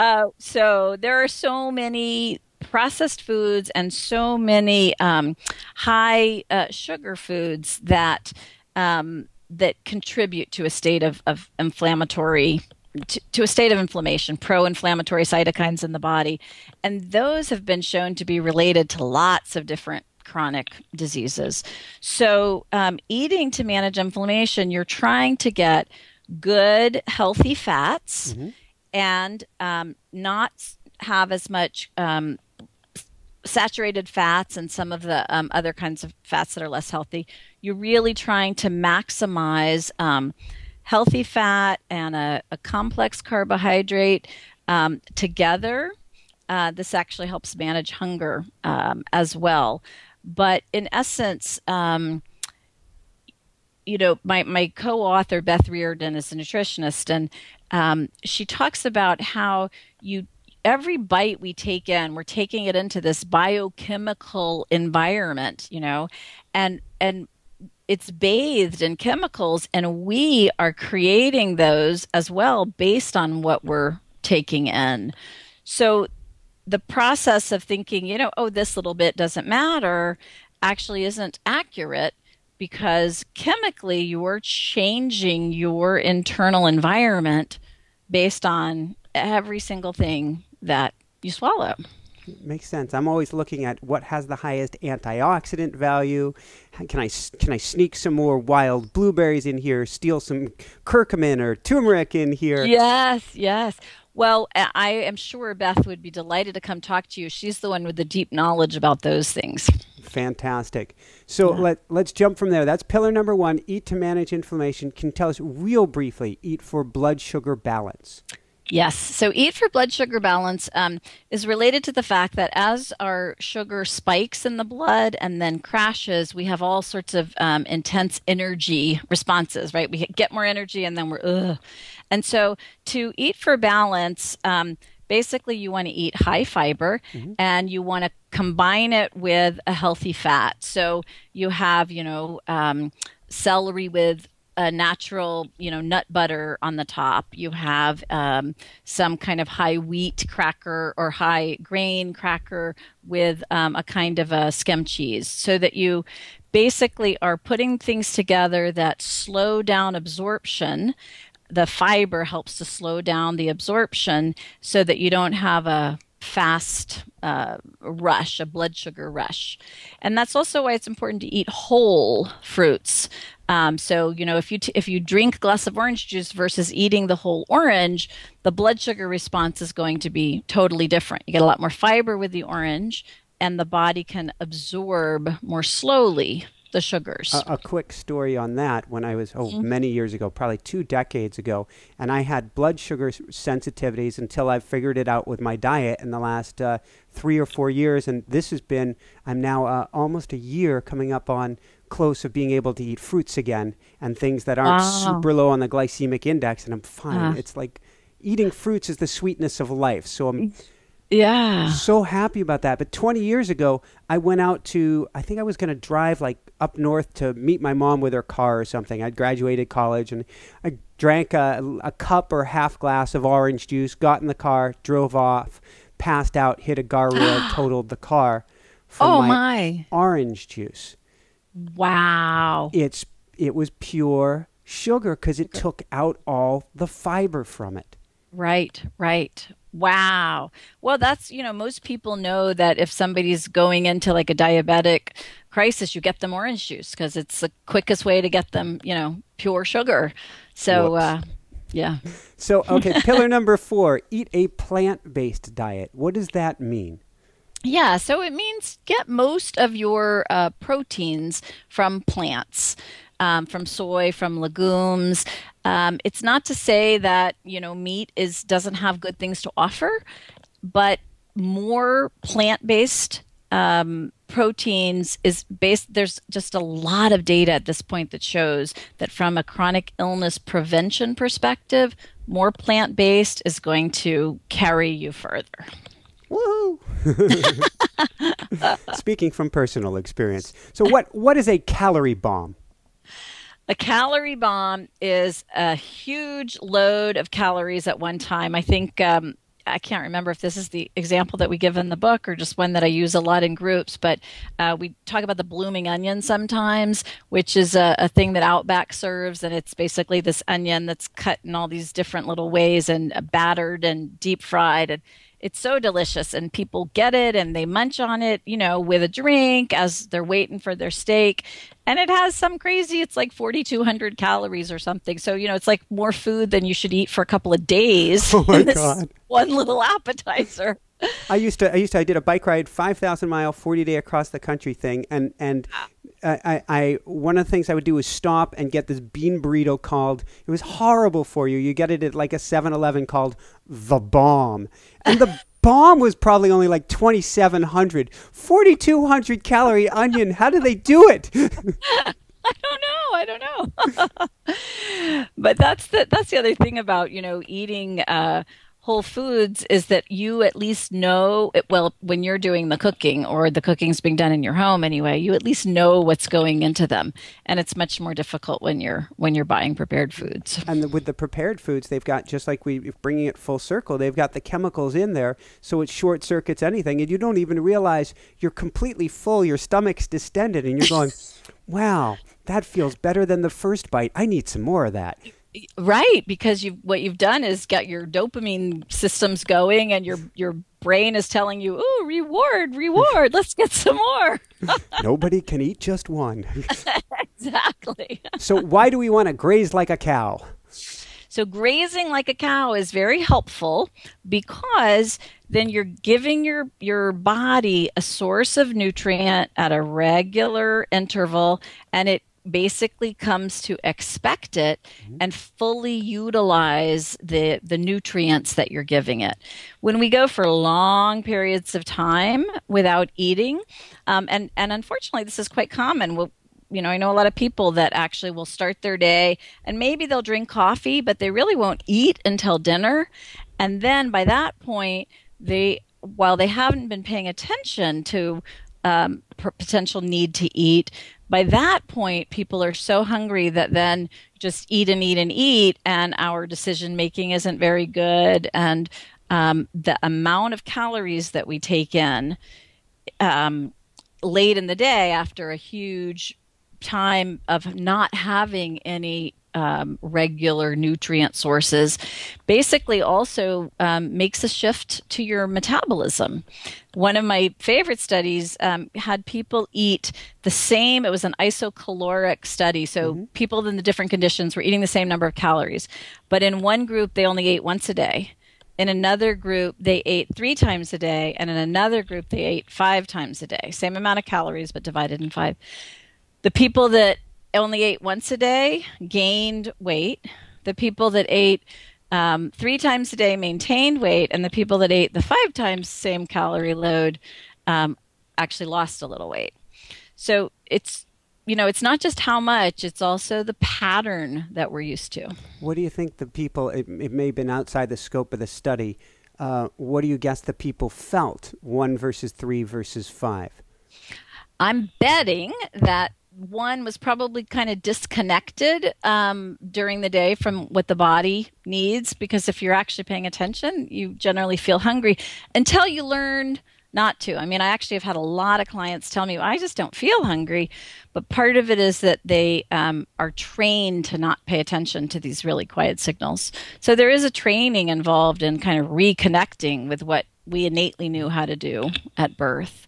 Uh, so there are so many processed foods and so many um, high uh, sugar foods that um, that contribute to a state of, of inflammatory to, to, a state of inflammation, pro inflammatory cytokines in the body. And those have been shown to be related to lots of different chronic diseases. So, um, eating to manage inflammation, you're trying to get good, healthy fats mm-hmm. and um, not have as much um, saturated fats and some of the um, other kinds of fats that are less healthy. You're really trying to maximize um, healthy fat and a, a complex carbohydrate um, together. Uh, this actually helps manage hunger um, as well. But in essence, um, you know, my, my co author, Beth Reardon, is a nutritionist, and um, she talks about how you every bite we take in we're taking it into this biochemical environment you know and and it's bathed in chemicals and we are creating those as well based on what we're taking in. So the process of thinking you know oh this little bit doesn't matter actually isn't accurate because chemically you're changing your internal environment based on every single thing that you swallow
Makes sense. I'm always looking at what has the highest antioxidant value. Can I can I sneak some more wild blueberries in here? Steal some curcumin or turmeric in here?
Yes, yes. Well, I am sure Beth would be delighted to come talk to you. She's the one with the deep knowledge about those things.
Fantastic. So yeah. let, let's jump from there. That's pillar number one eat to manage inflammation. Can you tell us real briefly eat for blood sugar balance?
Yes. So, eat for blood sugar balance um, is related to the fact that as our sugar spikes in the blood and then crashes, we have all sorts of um, intense energy responses, right? We get more energy and then we're, ugh. And so, to eat for balance, um, basically you want to eat high fiber mm-hmm. and you want to combine it with a healthy fat. So, you have, you know, um, celery with a natural, you know, nut butter on the top. You have um, some kind of high wheat cracker or high grain cracker with um, a kind of a skim cheese, so that you basically are putting things together that slow down absorption. The fiber helps to slow down the absorption so that you don't have a fast uh, rush, a blood sugar rush. And that's also why it's important to eat whole fruits. Um, so you know if you t- if you drink a glass of orange juice versus eating the whole orange, the blood sugar response is going to be totally different. You get a lot more fiber with the orange, and the body can absorb more slowly the sugars.
A, a, quick story on that. When I was oh mm-hmm. many years ago, probably two decades ago, and I had blood sugar sensitivities until I figured it out with my diet in the last uh, three or four years, and this has been I'm now uh, almost a year coming up on close of being able to eat fruits again and things that aren't super low on the glycemic index, and I'm fine. Uh. It's like eating fruits is the sweetness of life. So I'm
yeah.
So happy about that. But 20 years ago, I went out to, I think I was going to drive like up north to meet my mom with her car or something. I'd graduated college and I drank a, a cup or half glass of orange juice, got in the car, drove off, passed out, hit a guardrail, totaled the car from
oh
my,
my
orange juice.
Wow.
It's it was pure sugar because it took out all the fiber from it.
Right, right. Wow. Well, that's, you know, most people know that if somebody's going into like a diabetic crisis, you get them orange juice because it's the quickest way to get them, you know, pure sugar. So, uh, yeah.
So, okay, pillar number four eat a plant based diet. What does that mean?
Yeah, so it means get most of your uh, proteins from plants. Um, from soy, from legumes. Um, it's not to say that you know meat is doesn't have good things to offer, but more plant-based um, proteins is based. There's just a lot of data at this point that shows that from a chronic illness prevention perspective, more plant-based is going to carry you further.
Woohoo! Speaking from personal experience. So what what is a calorie bomb?
A calorie bomb is a huge load of calories at one time. I think um, I can't remember if this is the example that we give in the book or just one that I use a lot in groups, but uh, we talk about the blooming onion sometimes, which is a, a, thing that Outback serves. And it's basically this onion that's cut in all these different little ways and battered and deep fried. And it's so delicious and people get it and they munch on it, you know, with a drink as they're waiting for their steak. And it has some crazy, it's like 4,200 calories or something. So, you know, it's like more food than you should eat for a couple of days.
Oh my God.
One little appetizer.
I used to, I used to, I did a bike ride, 5,000 mile, 40 day across the country thing. And, and I, I, one of the things I would do was stop and get this bean burrito called, it was horrible for you. You get it at like a 7 Eleven called The Bomb. And the bomb was probably only like 2,700. 4,200 calorie onion. How do they do it?
I don't know. I don't know. but that's the that's the other thing about you know eating uh, Whole Foods is that you at least know, it, well, when you're doing the cooking or the cooking's being done in your home anyway, you at least know what's going into them. And it's much more difficult when you're when you're buying prepared foods.
And the, with the prepared foods, they've got just like we bringing it full circle, they've got the chemicals in there, so it short circuits anything, and you don't even realize you're completely full, your stomach's distended, and you're going, "Wow, that feels better than the first bite. I need some more of that."
Right, because you've what you've done is got your dopamine systems going, and your your brain is telling you, "Oh, reward, reward! Let's get some more."
Nobody can eat just one.
exactly.
so why do we want to graze like a cow?
So grazing like a cow is very helpful because then you're giving your your body a source of nutrient at a regular interval and it basically comes to expect it mm-hmm. and fully utilize the the nutrients that you're giving it. When we go for long periods of time without eating, um, and and unfortunately this is quite common. We'll, you know, I know a lot of people that actually will start their day and maybe they'll drink coffee, but they really won't eat until dinner, and then by that point they while they haven't been paying attention to um, potential need to eat, by that point, people are so hungry that then just eat and eat and eat, and our decision making isn't very good. And um, the amount of calories that we take in um, late in the day after a huge time of not having any um, regular nutrient sources basically also um, makes a shift to your metabolism. One of my favorite studies um, had people eat the same, it was an isocaloric study. So mm-hmm. people in the different conditions were eating the same number of calories. But in one group, they only ate once a day. In another group, they ate three times a day. And in another group, they ate five times a day. Same amount of calories, but divided in five. The people that only ate once a day gained weight. The people that ate um, three times a day maintained weight, and the people that ate the five times same calorie load um, actually lost a little weight. So it's you know it's not just how much; it's also the pattern that we're used to.
What do you think the people? It, it may have been outside the scope of the study. Uh, what do you guess the people felt? One versus three versus five.
I'm betting that one was probably kind of disconnected um, during the day from what the body needs because if you're actually paying attention, you generally feel hungry until you learn not to. I mean, I actually have had a lot of clients tell me, I just don't feel hungry. But part of it is that they um, are trained to not pay attention to these really quiet signals. So there is a training involved in kind of reconnecting with what we innately knew how to do at birth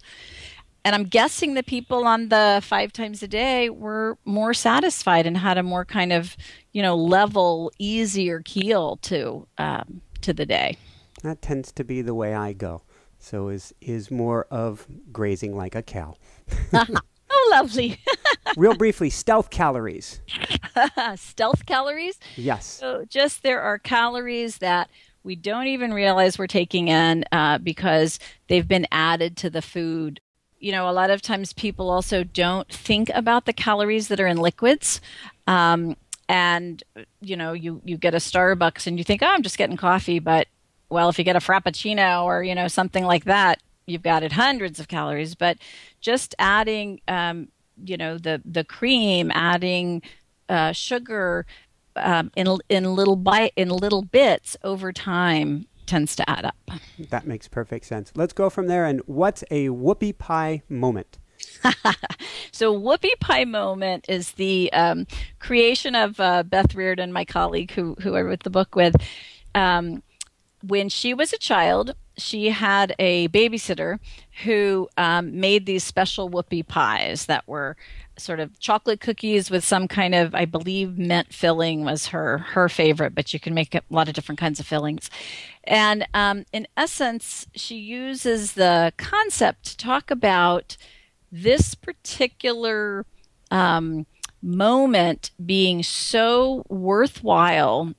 and I'm guessing the people on the five times a day were more satisfied and had a more kind of, you know, level, easier keel to um, to the day.
That tends to be the way I go. So is is more of grazing like a cow.
oh, lovely.
Real briefly, stealth calories.
stealth calories.
Yes.
So just there are calories that we don't even realize we're taking in uh, because they've been added to the food you know, a lot of times people also don't think about the calories that are in liquids. Um, and you know, you you get a Starbucks and you think, oh, I'm just getting coffee, but well, if you get a frappuccino or you know something like that, you've added hundreds of calories. But just adding, um, you know, the the cream, adding uh, sugar um, in in little bite in little bits over time tends to add up.
That makes perfect sense. Let's go from there. And what's a whoopie pie moment?
so whoopie pie moment is the um, creation of uh, Beth Reardon, my colleague who who I wrote the book with. Um, when she was a child, she had a babysitter who um, made these special whoopie pies that were sort of chocolate cookies with some kind of, I believe, mint filling was her her favorite, but you can make a lot of different kinds of fillings. And um, in essence, she uses the concept to talk about this particular um, moment being so worthwhile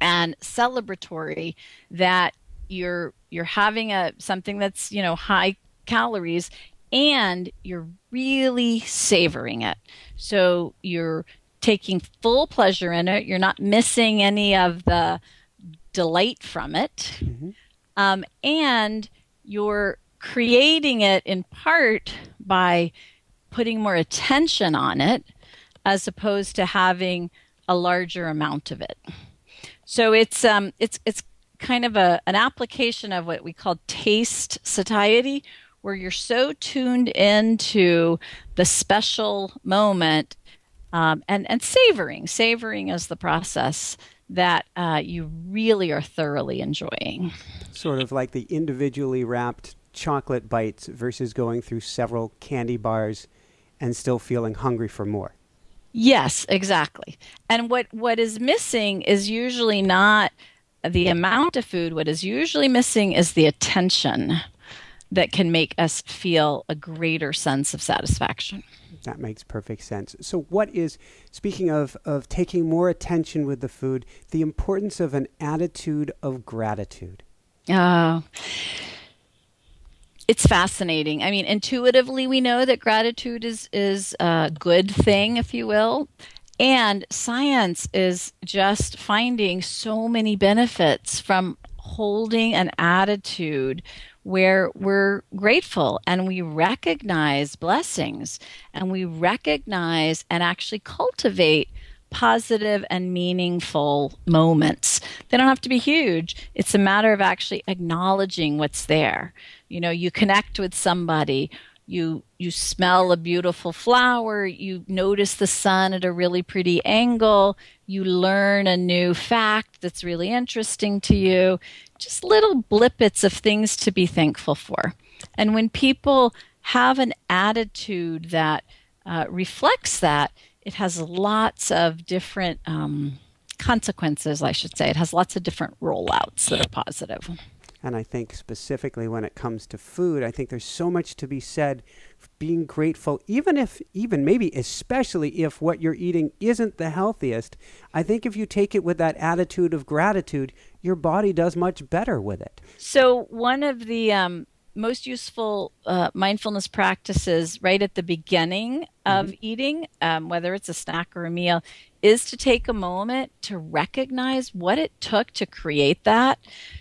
and celebratory that you're you're having a something that's you know high calories and you're really savoring it. So you're taking full pleasure in it. You're not missing any of the delight from it. Mm-hmm. um, and you're creating it in part by putting more attention on it as opposed to having a larger amount of it. So it's um it's it's kind of a an application of what we call taste satiety, where you're so tuned into the special moment um, and and savoring. Savoring is the process that uh, you really are thoroughly enjoying.
Sort of like the individually wrapped chocolate bites versus going through several candy bars and still feeling hungry for more.
Yes, exactly. And what what is missing is usually not the amount of food, what is usually missing is the attention that can make us feel a greater sense of satisfaction.
That makes perfect sense. So, what is, speaking of, of taking more attention with the food, the importance of an attitude of gratitude?
Oh, it's fascinating. I mean, intuitively, we know that gratitude is, is a good thing, if you will. And science is just finding so many benefits from holding an attitude where we're grateful and we recognize blessings and we recognize and actually cultivate positive and meaningful moments. They don't have to be huge. It's a matter of actually acknowledging what's there. You know, you connect with somebody you you smell a beautiful flower you notice the sun at a really pretty angle you learn a new fact that's really interesting to you. Just little blippets of things to be thankful for. And when people have an attitude that uh, reflects that it has lots of different um, consequences i should say. It has lots of different rollouts that are positive
and I think specifically when it comes to food, I think there's so much to be said being grateful, even if, even maybe especially if what you're eating isn't the healthiest. I think if you take it with that attitude of gratitude, your body does much better with it.
So, one of the um, most useful uh, mindfulness practices right at the beginning of mm-hmm. eating, um, whether it's a snack or a meal, is to take a moment to recognize what it took to create that.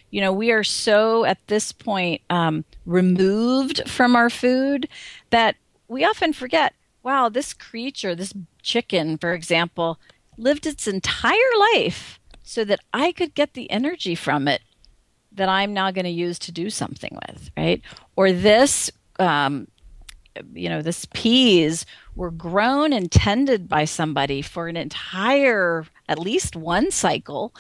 You know, we are so at this point um, removed from our food that we often forget wow, this creature, this chicken, for example, lived its entire life so that I could get the energy from it that I'm now going to use to do something with, right? Or this, um, you know, this peas were grown and tended by somebody for an entire, at least one cycle,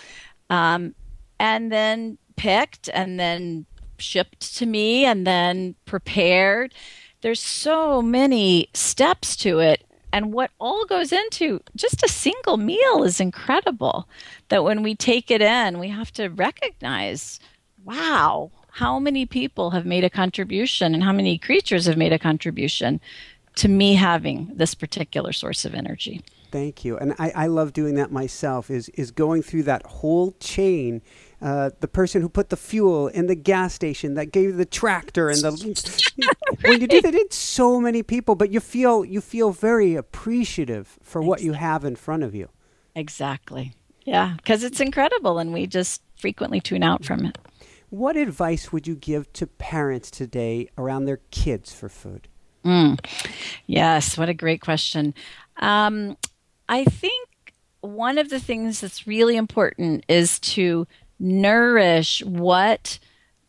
um, and then picked and then shipped to me and then prepared. There's so many steps to it. And what all goes into just a single meal is incredible. That when we take it in, we have to recognize wow, how many people have made a contribution and how many creatures have made a contribution to me having this particular source of energy.
Thank you. And I, I love doing that myself, is, is going through that whole chain uh, the person who put the fuel in the gas station that gave the tractor and the when you do that it's so many people but you feel you feel very appreciative for exactly. what you have in front of you
exactly yeah because it's incredible and we just frequently tune out from it
What advice would you give to parents today around their kids for food?
Mm. Yes, what a great question. Um, I think one of the things that's really important is to nourish what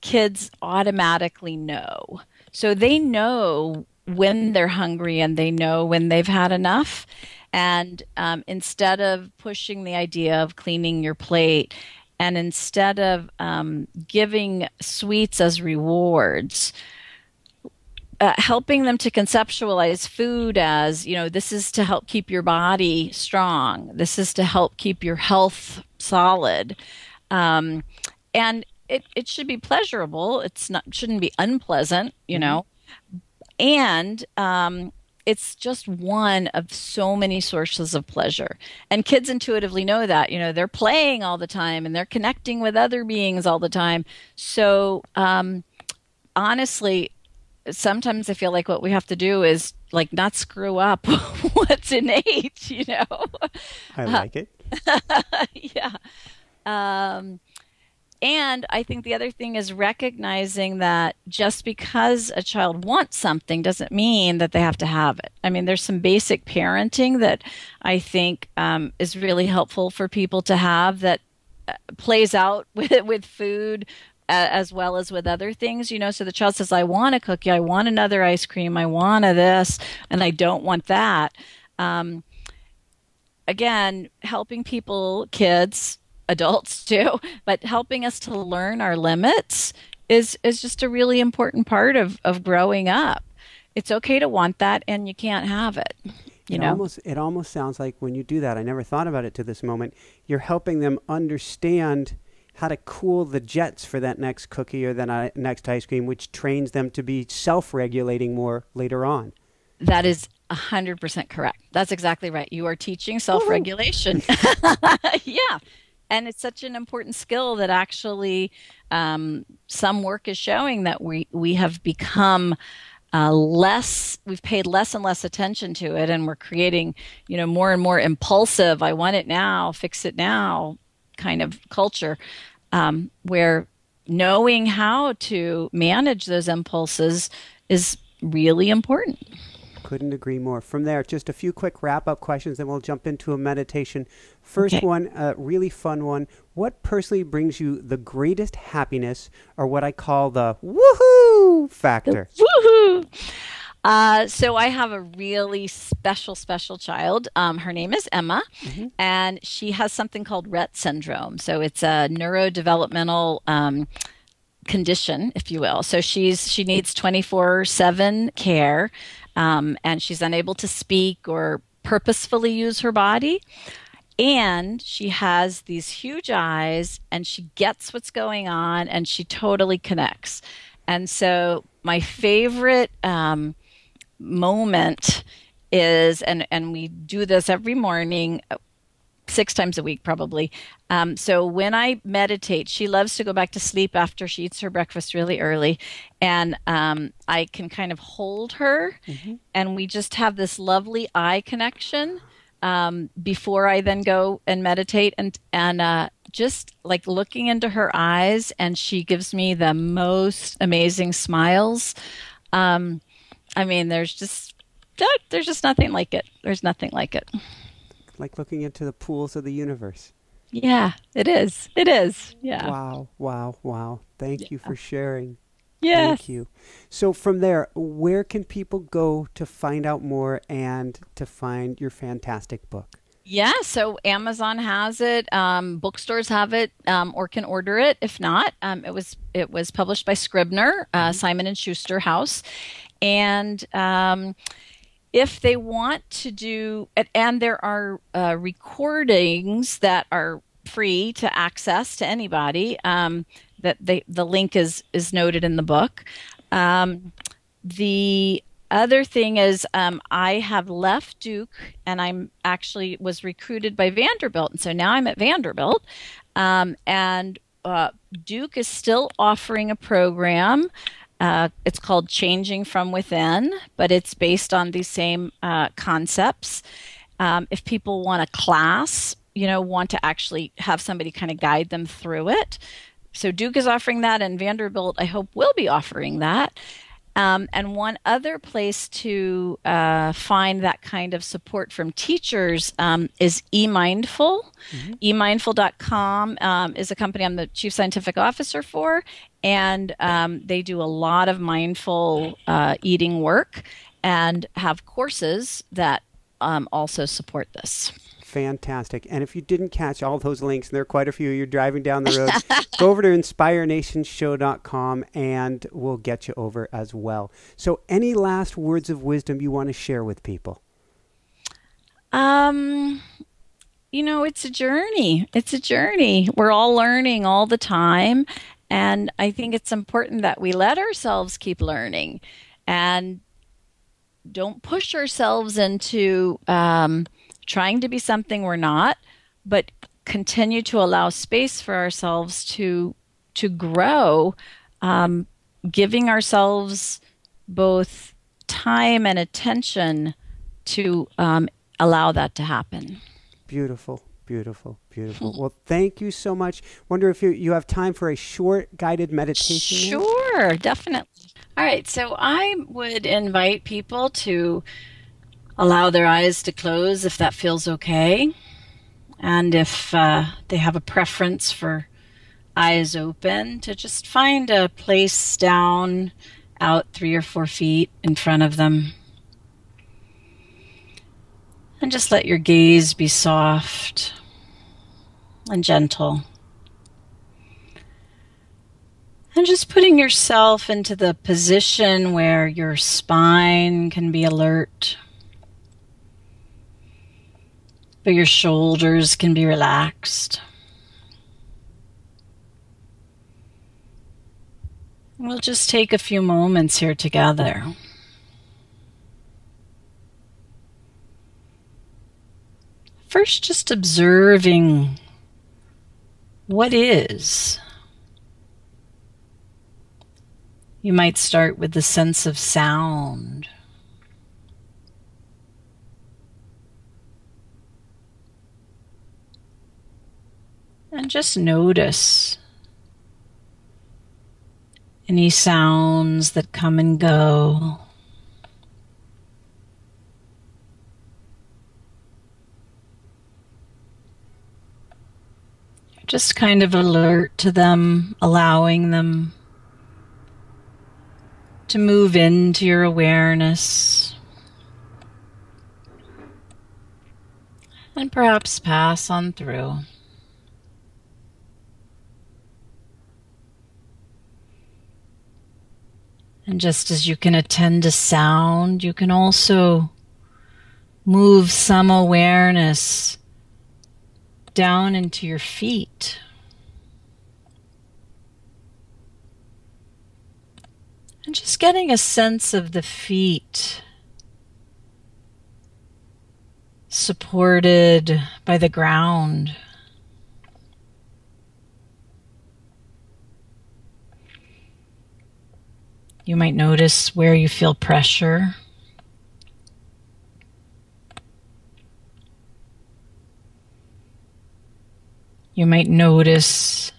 kids automatically know. So they know when they're hungry and they know when they've had enough. And um, instead of pushing the idea of cleaning your plate, and instead of um, giving sweets as rewards, uh, helping them to conceptualize food as you know this is to help keep your body strong. This is to help keep your health solid. Um, and it, it should be pleasurable. It's not shouldn't be unpleasant you mm-hmm. know? And um, it's just one of so many sources of pleasure and kids intuitively know that you know they're playing all the time and they're connecting with other beings all the time so um, honestly sometimes I feel like what we have to do is like not screw up what's innate, you know.
I like it.
yeah. Um, and I think the other thing is recognizing that just because a child wants something doesn't mean that they have to have it. I mean, there's some basic parenting that I think um, is really helpful for people to have that uh, plays out with with food as well as with other things, you know. So the child says, I want a cookie, I want another ice cream, I want a this, and I don't want that. Um, again, helping people, kids, adults too, but helping us to learn our limits is is just a really important part of of growing up. It's okay to want that, and you can't have it. You
it
know,
almost it almost sounds like when you do that. I never thought about it to this moment. You're helping them understand how to cool the jets for that next cookie or that uh, next ice cream, which trains them to be self regulating more later on.
That is 100% correct. That's exactly right. You are teaching self regulation. yeah. And it's such an important skill that actually um, some work is showing that we, we have become. Uh, less we've paid less and less attention to it and we're creating you know more and more impulsive i want it now fix it now kind of culture um, where knowing how to manage those impulses is really important.
Couldn't agree more. From there, just a few quick wrap up questions, then we'll jump into a meditation. First okay. one, a really fun one. What personally brings you the greatest happiness, or what I call the woohoo factor?
The woohoo! Uh, so I have a really special, special child. Um, her name is Emma, mm-hmm. and she has something called Rett syndrome. So it's a neurodevelopmental um, condition, if you will. So she's she needs twenty four seven care, um, and she's unable to speak or purposefully use her body. And she has these huge eyes, and she gets what's going on, and she totally connects. And so my favorite um, moment is, and, and we do this every morning, six times a week probably. Um, so when I meditate, she loves to go back to sleep after she eats her breakfast really early, and um, I can kind of hold her, mm-hmm. and we just have this lovely eye connection um, before I then go and meditate, and and uh, just like looking into her eyes, and she gives me the most amazing smiles. Um, I mean, there's just there's just nothing like it. There's nothing like it.
Like looking into the pools of the universe.
Yeah, it is. It is. Yeah.
Wow, wow, wow. Thank yeah. you for sharing.
Yes.
Thank you. So from there, where can people go to find out more and to find your fantastic book?
Yeah, so Amazon has it, um, bookstores have it, um, or can order it. If not, um, it was it was published by Scribner, uh, mm-hmm. Simon and Schuster House, and um, if they want to do and there are uh, recordings that are free to access to anybody um, that they, the link is is noted in the book. Um, the other thing is um, i have left duke and i'm actually was recruited by vanderbilt. And so now i'm at vanderbilt. Um, and uh, duke is still offering a program uh, it's called Changing from Within, but it's based on these same uh, concepts. Um, if people want a class, you know, want to actually have somebody kind of guide them through it, so Duke is offering that, and Vanderbilt, I hope, will be offering that. Um, and one other place to uh, find that kind of support from teachers um, is eMindful. Mm-hmm. eMindful.com um, is a company I'm the chief scientific officer for, and um, they do a lot of mindful uh, eating work and have courses that um, also support this
fantastic. And if you didn't catch all those links, and there are quite a few, you're driving down the road, go over to inspirenationshow.com and we'll get you over as well. So, any last words of wisdom you want to share with people?
Um, you know, it's a journey. It's a journey. We're all learning all the time. And I think it's important that we let ourselves keep learning and don't push ourselves into um, trying to be something we're not, but continue to allow space for ourselves to to grow, um, giving ourselves both time and attention to um, allow that to happen.
Beautiful, beautiful, beautiful. well, thank you so much. Wonder if you, you have time for a short guided meditation?
Sure, definitely. All right, so I would invite people to allow their eyes to close if that feels okay. And if uh, they have a preference for eyes open, to just find a place down out three or four feet in front of them. And just let your gaze be soft and gentle. And just putting yourself into the position where your spine can be alert but your shoulders can be relaxed. We'll just take a few moments here together. First, just observing what is. You might start with the sense of sound. And just notice any sounds that come and go. Just kind of alert to them, allowing them to move into your awareness. And perhaps pass on through. And just as you can attend to sound, you can also move some awareness down into your feet. And just getting a sense of the feet supported by the ground. You might notice where you feel pressure. You might notice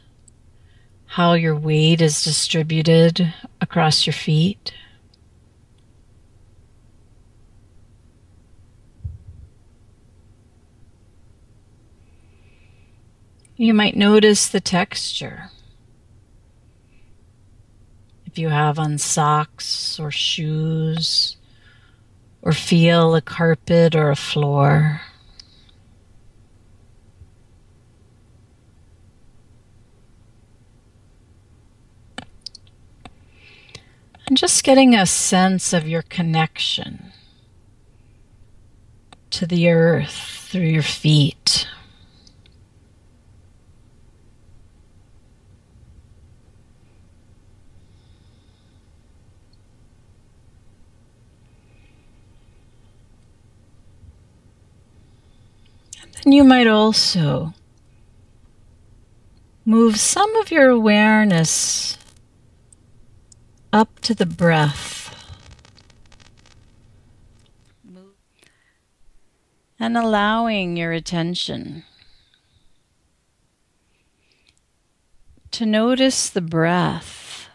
how your weight is distributed across your feet. You might notice the texture if you have on socks or shoes, or feel a carpet or a floor. And just getting a sense of your connection to the earth through your feet. And you might also move some of your awareness up to the breath. And allowing your attention to notice the breath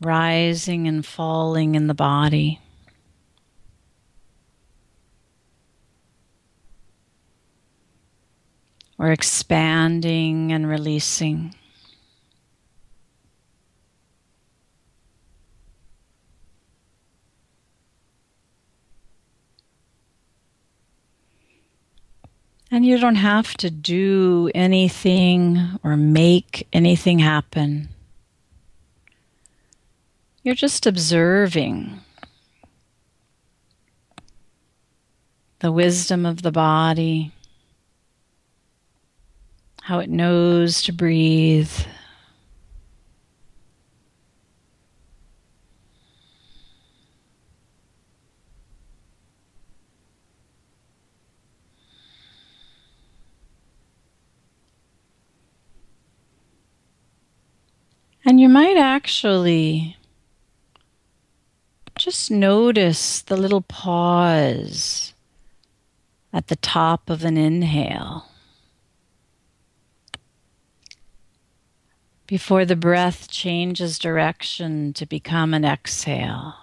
rising and falling in the body. Or expanding and releasing. And you don't have to do anything or make anything happen. You're just observing the wisdom of the body, how it knows to breathe. And you might actually just notice the little pause at the top of an inhale. Before the breath changes direction to become an exhale.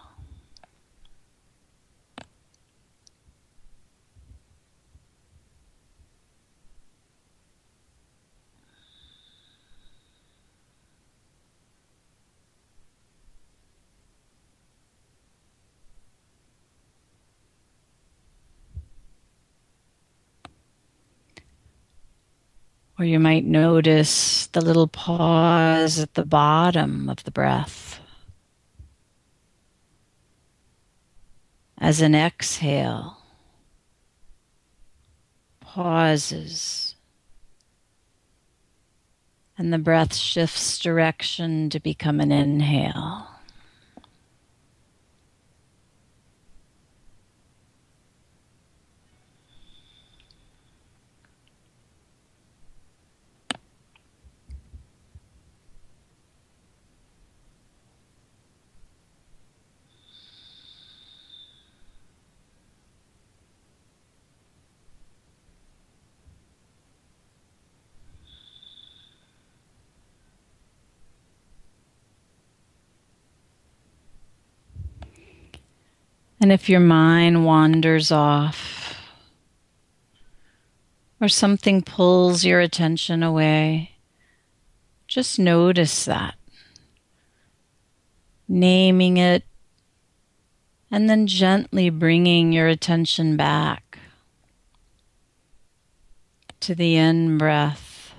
Or you might notice the little pause at the bottom of the breath. As an exhale pauses and the breath shifts direction to become an inhale. And if your mind wanders off or something pulls your attention away, just notice that. Naming it and then gently bringing your attention back to the in breath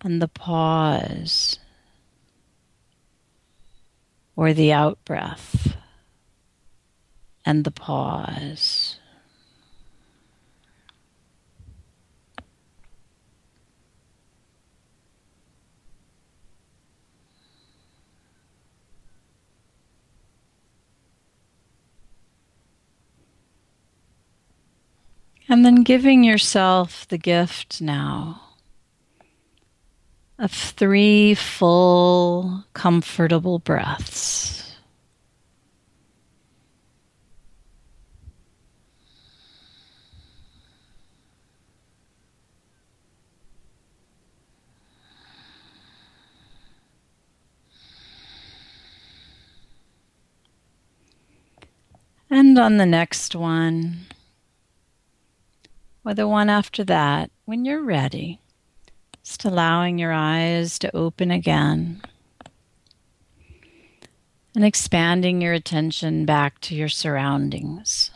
and the pause or the out breath and the pause. And then giving yourself the gift now of three full, comfortable breaths. And on the next one, or the one after that, when you're ready, just allowing your eyes to open again and expanding your attention back to your surroundings.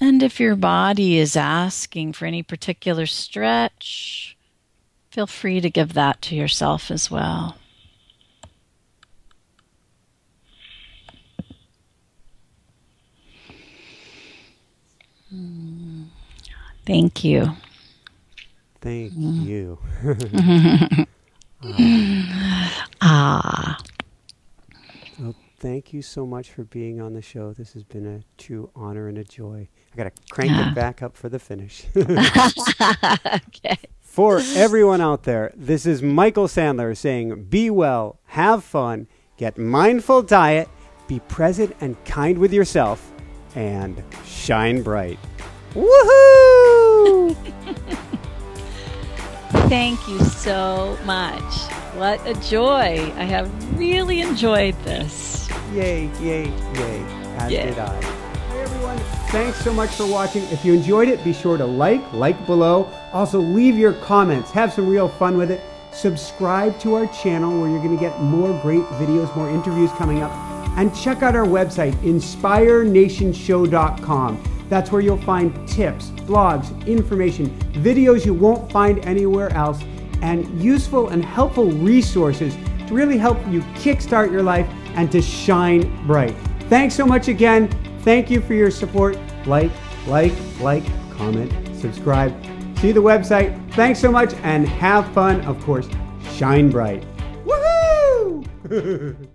And if your body is asking for any particular stretch, feel free to give that to yourself as well. Thank you.
Thank mm. you.
ah.
Well, thank you so much for being on the show. This has been a true honor and a joy. I got to crank it back up for the finish. okay. For everyone out there, this is Michael Sandler saying be well, have fun, get mindful diet, be present and kind with yourself, and shine bright. Woohoo!
Thank you so much. What a joy. I have really enjoyed this.
Yay, yay, yay. As
Yeah.
did I. Hi, everyone. Thanks so much for watching. If you enjoyed it, be sure to like, like below. Also, leave your comments. Have some real fun with it. Subscribe to our channel where you're going to get more great videos, more interviews coming up. And check out our website, inspirenationshow.com. That's where you'll find tips, blogs, information, videos you won't find anywhere else, and useful and helpful resources to really help you kickstart your life and to shine bright. Thanks so much again. Thank you for your support. Like, like, like, comment, subscribe. See the website. Thanks so much and have fun. Of course, shine bright. Woohoo!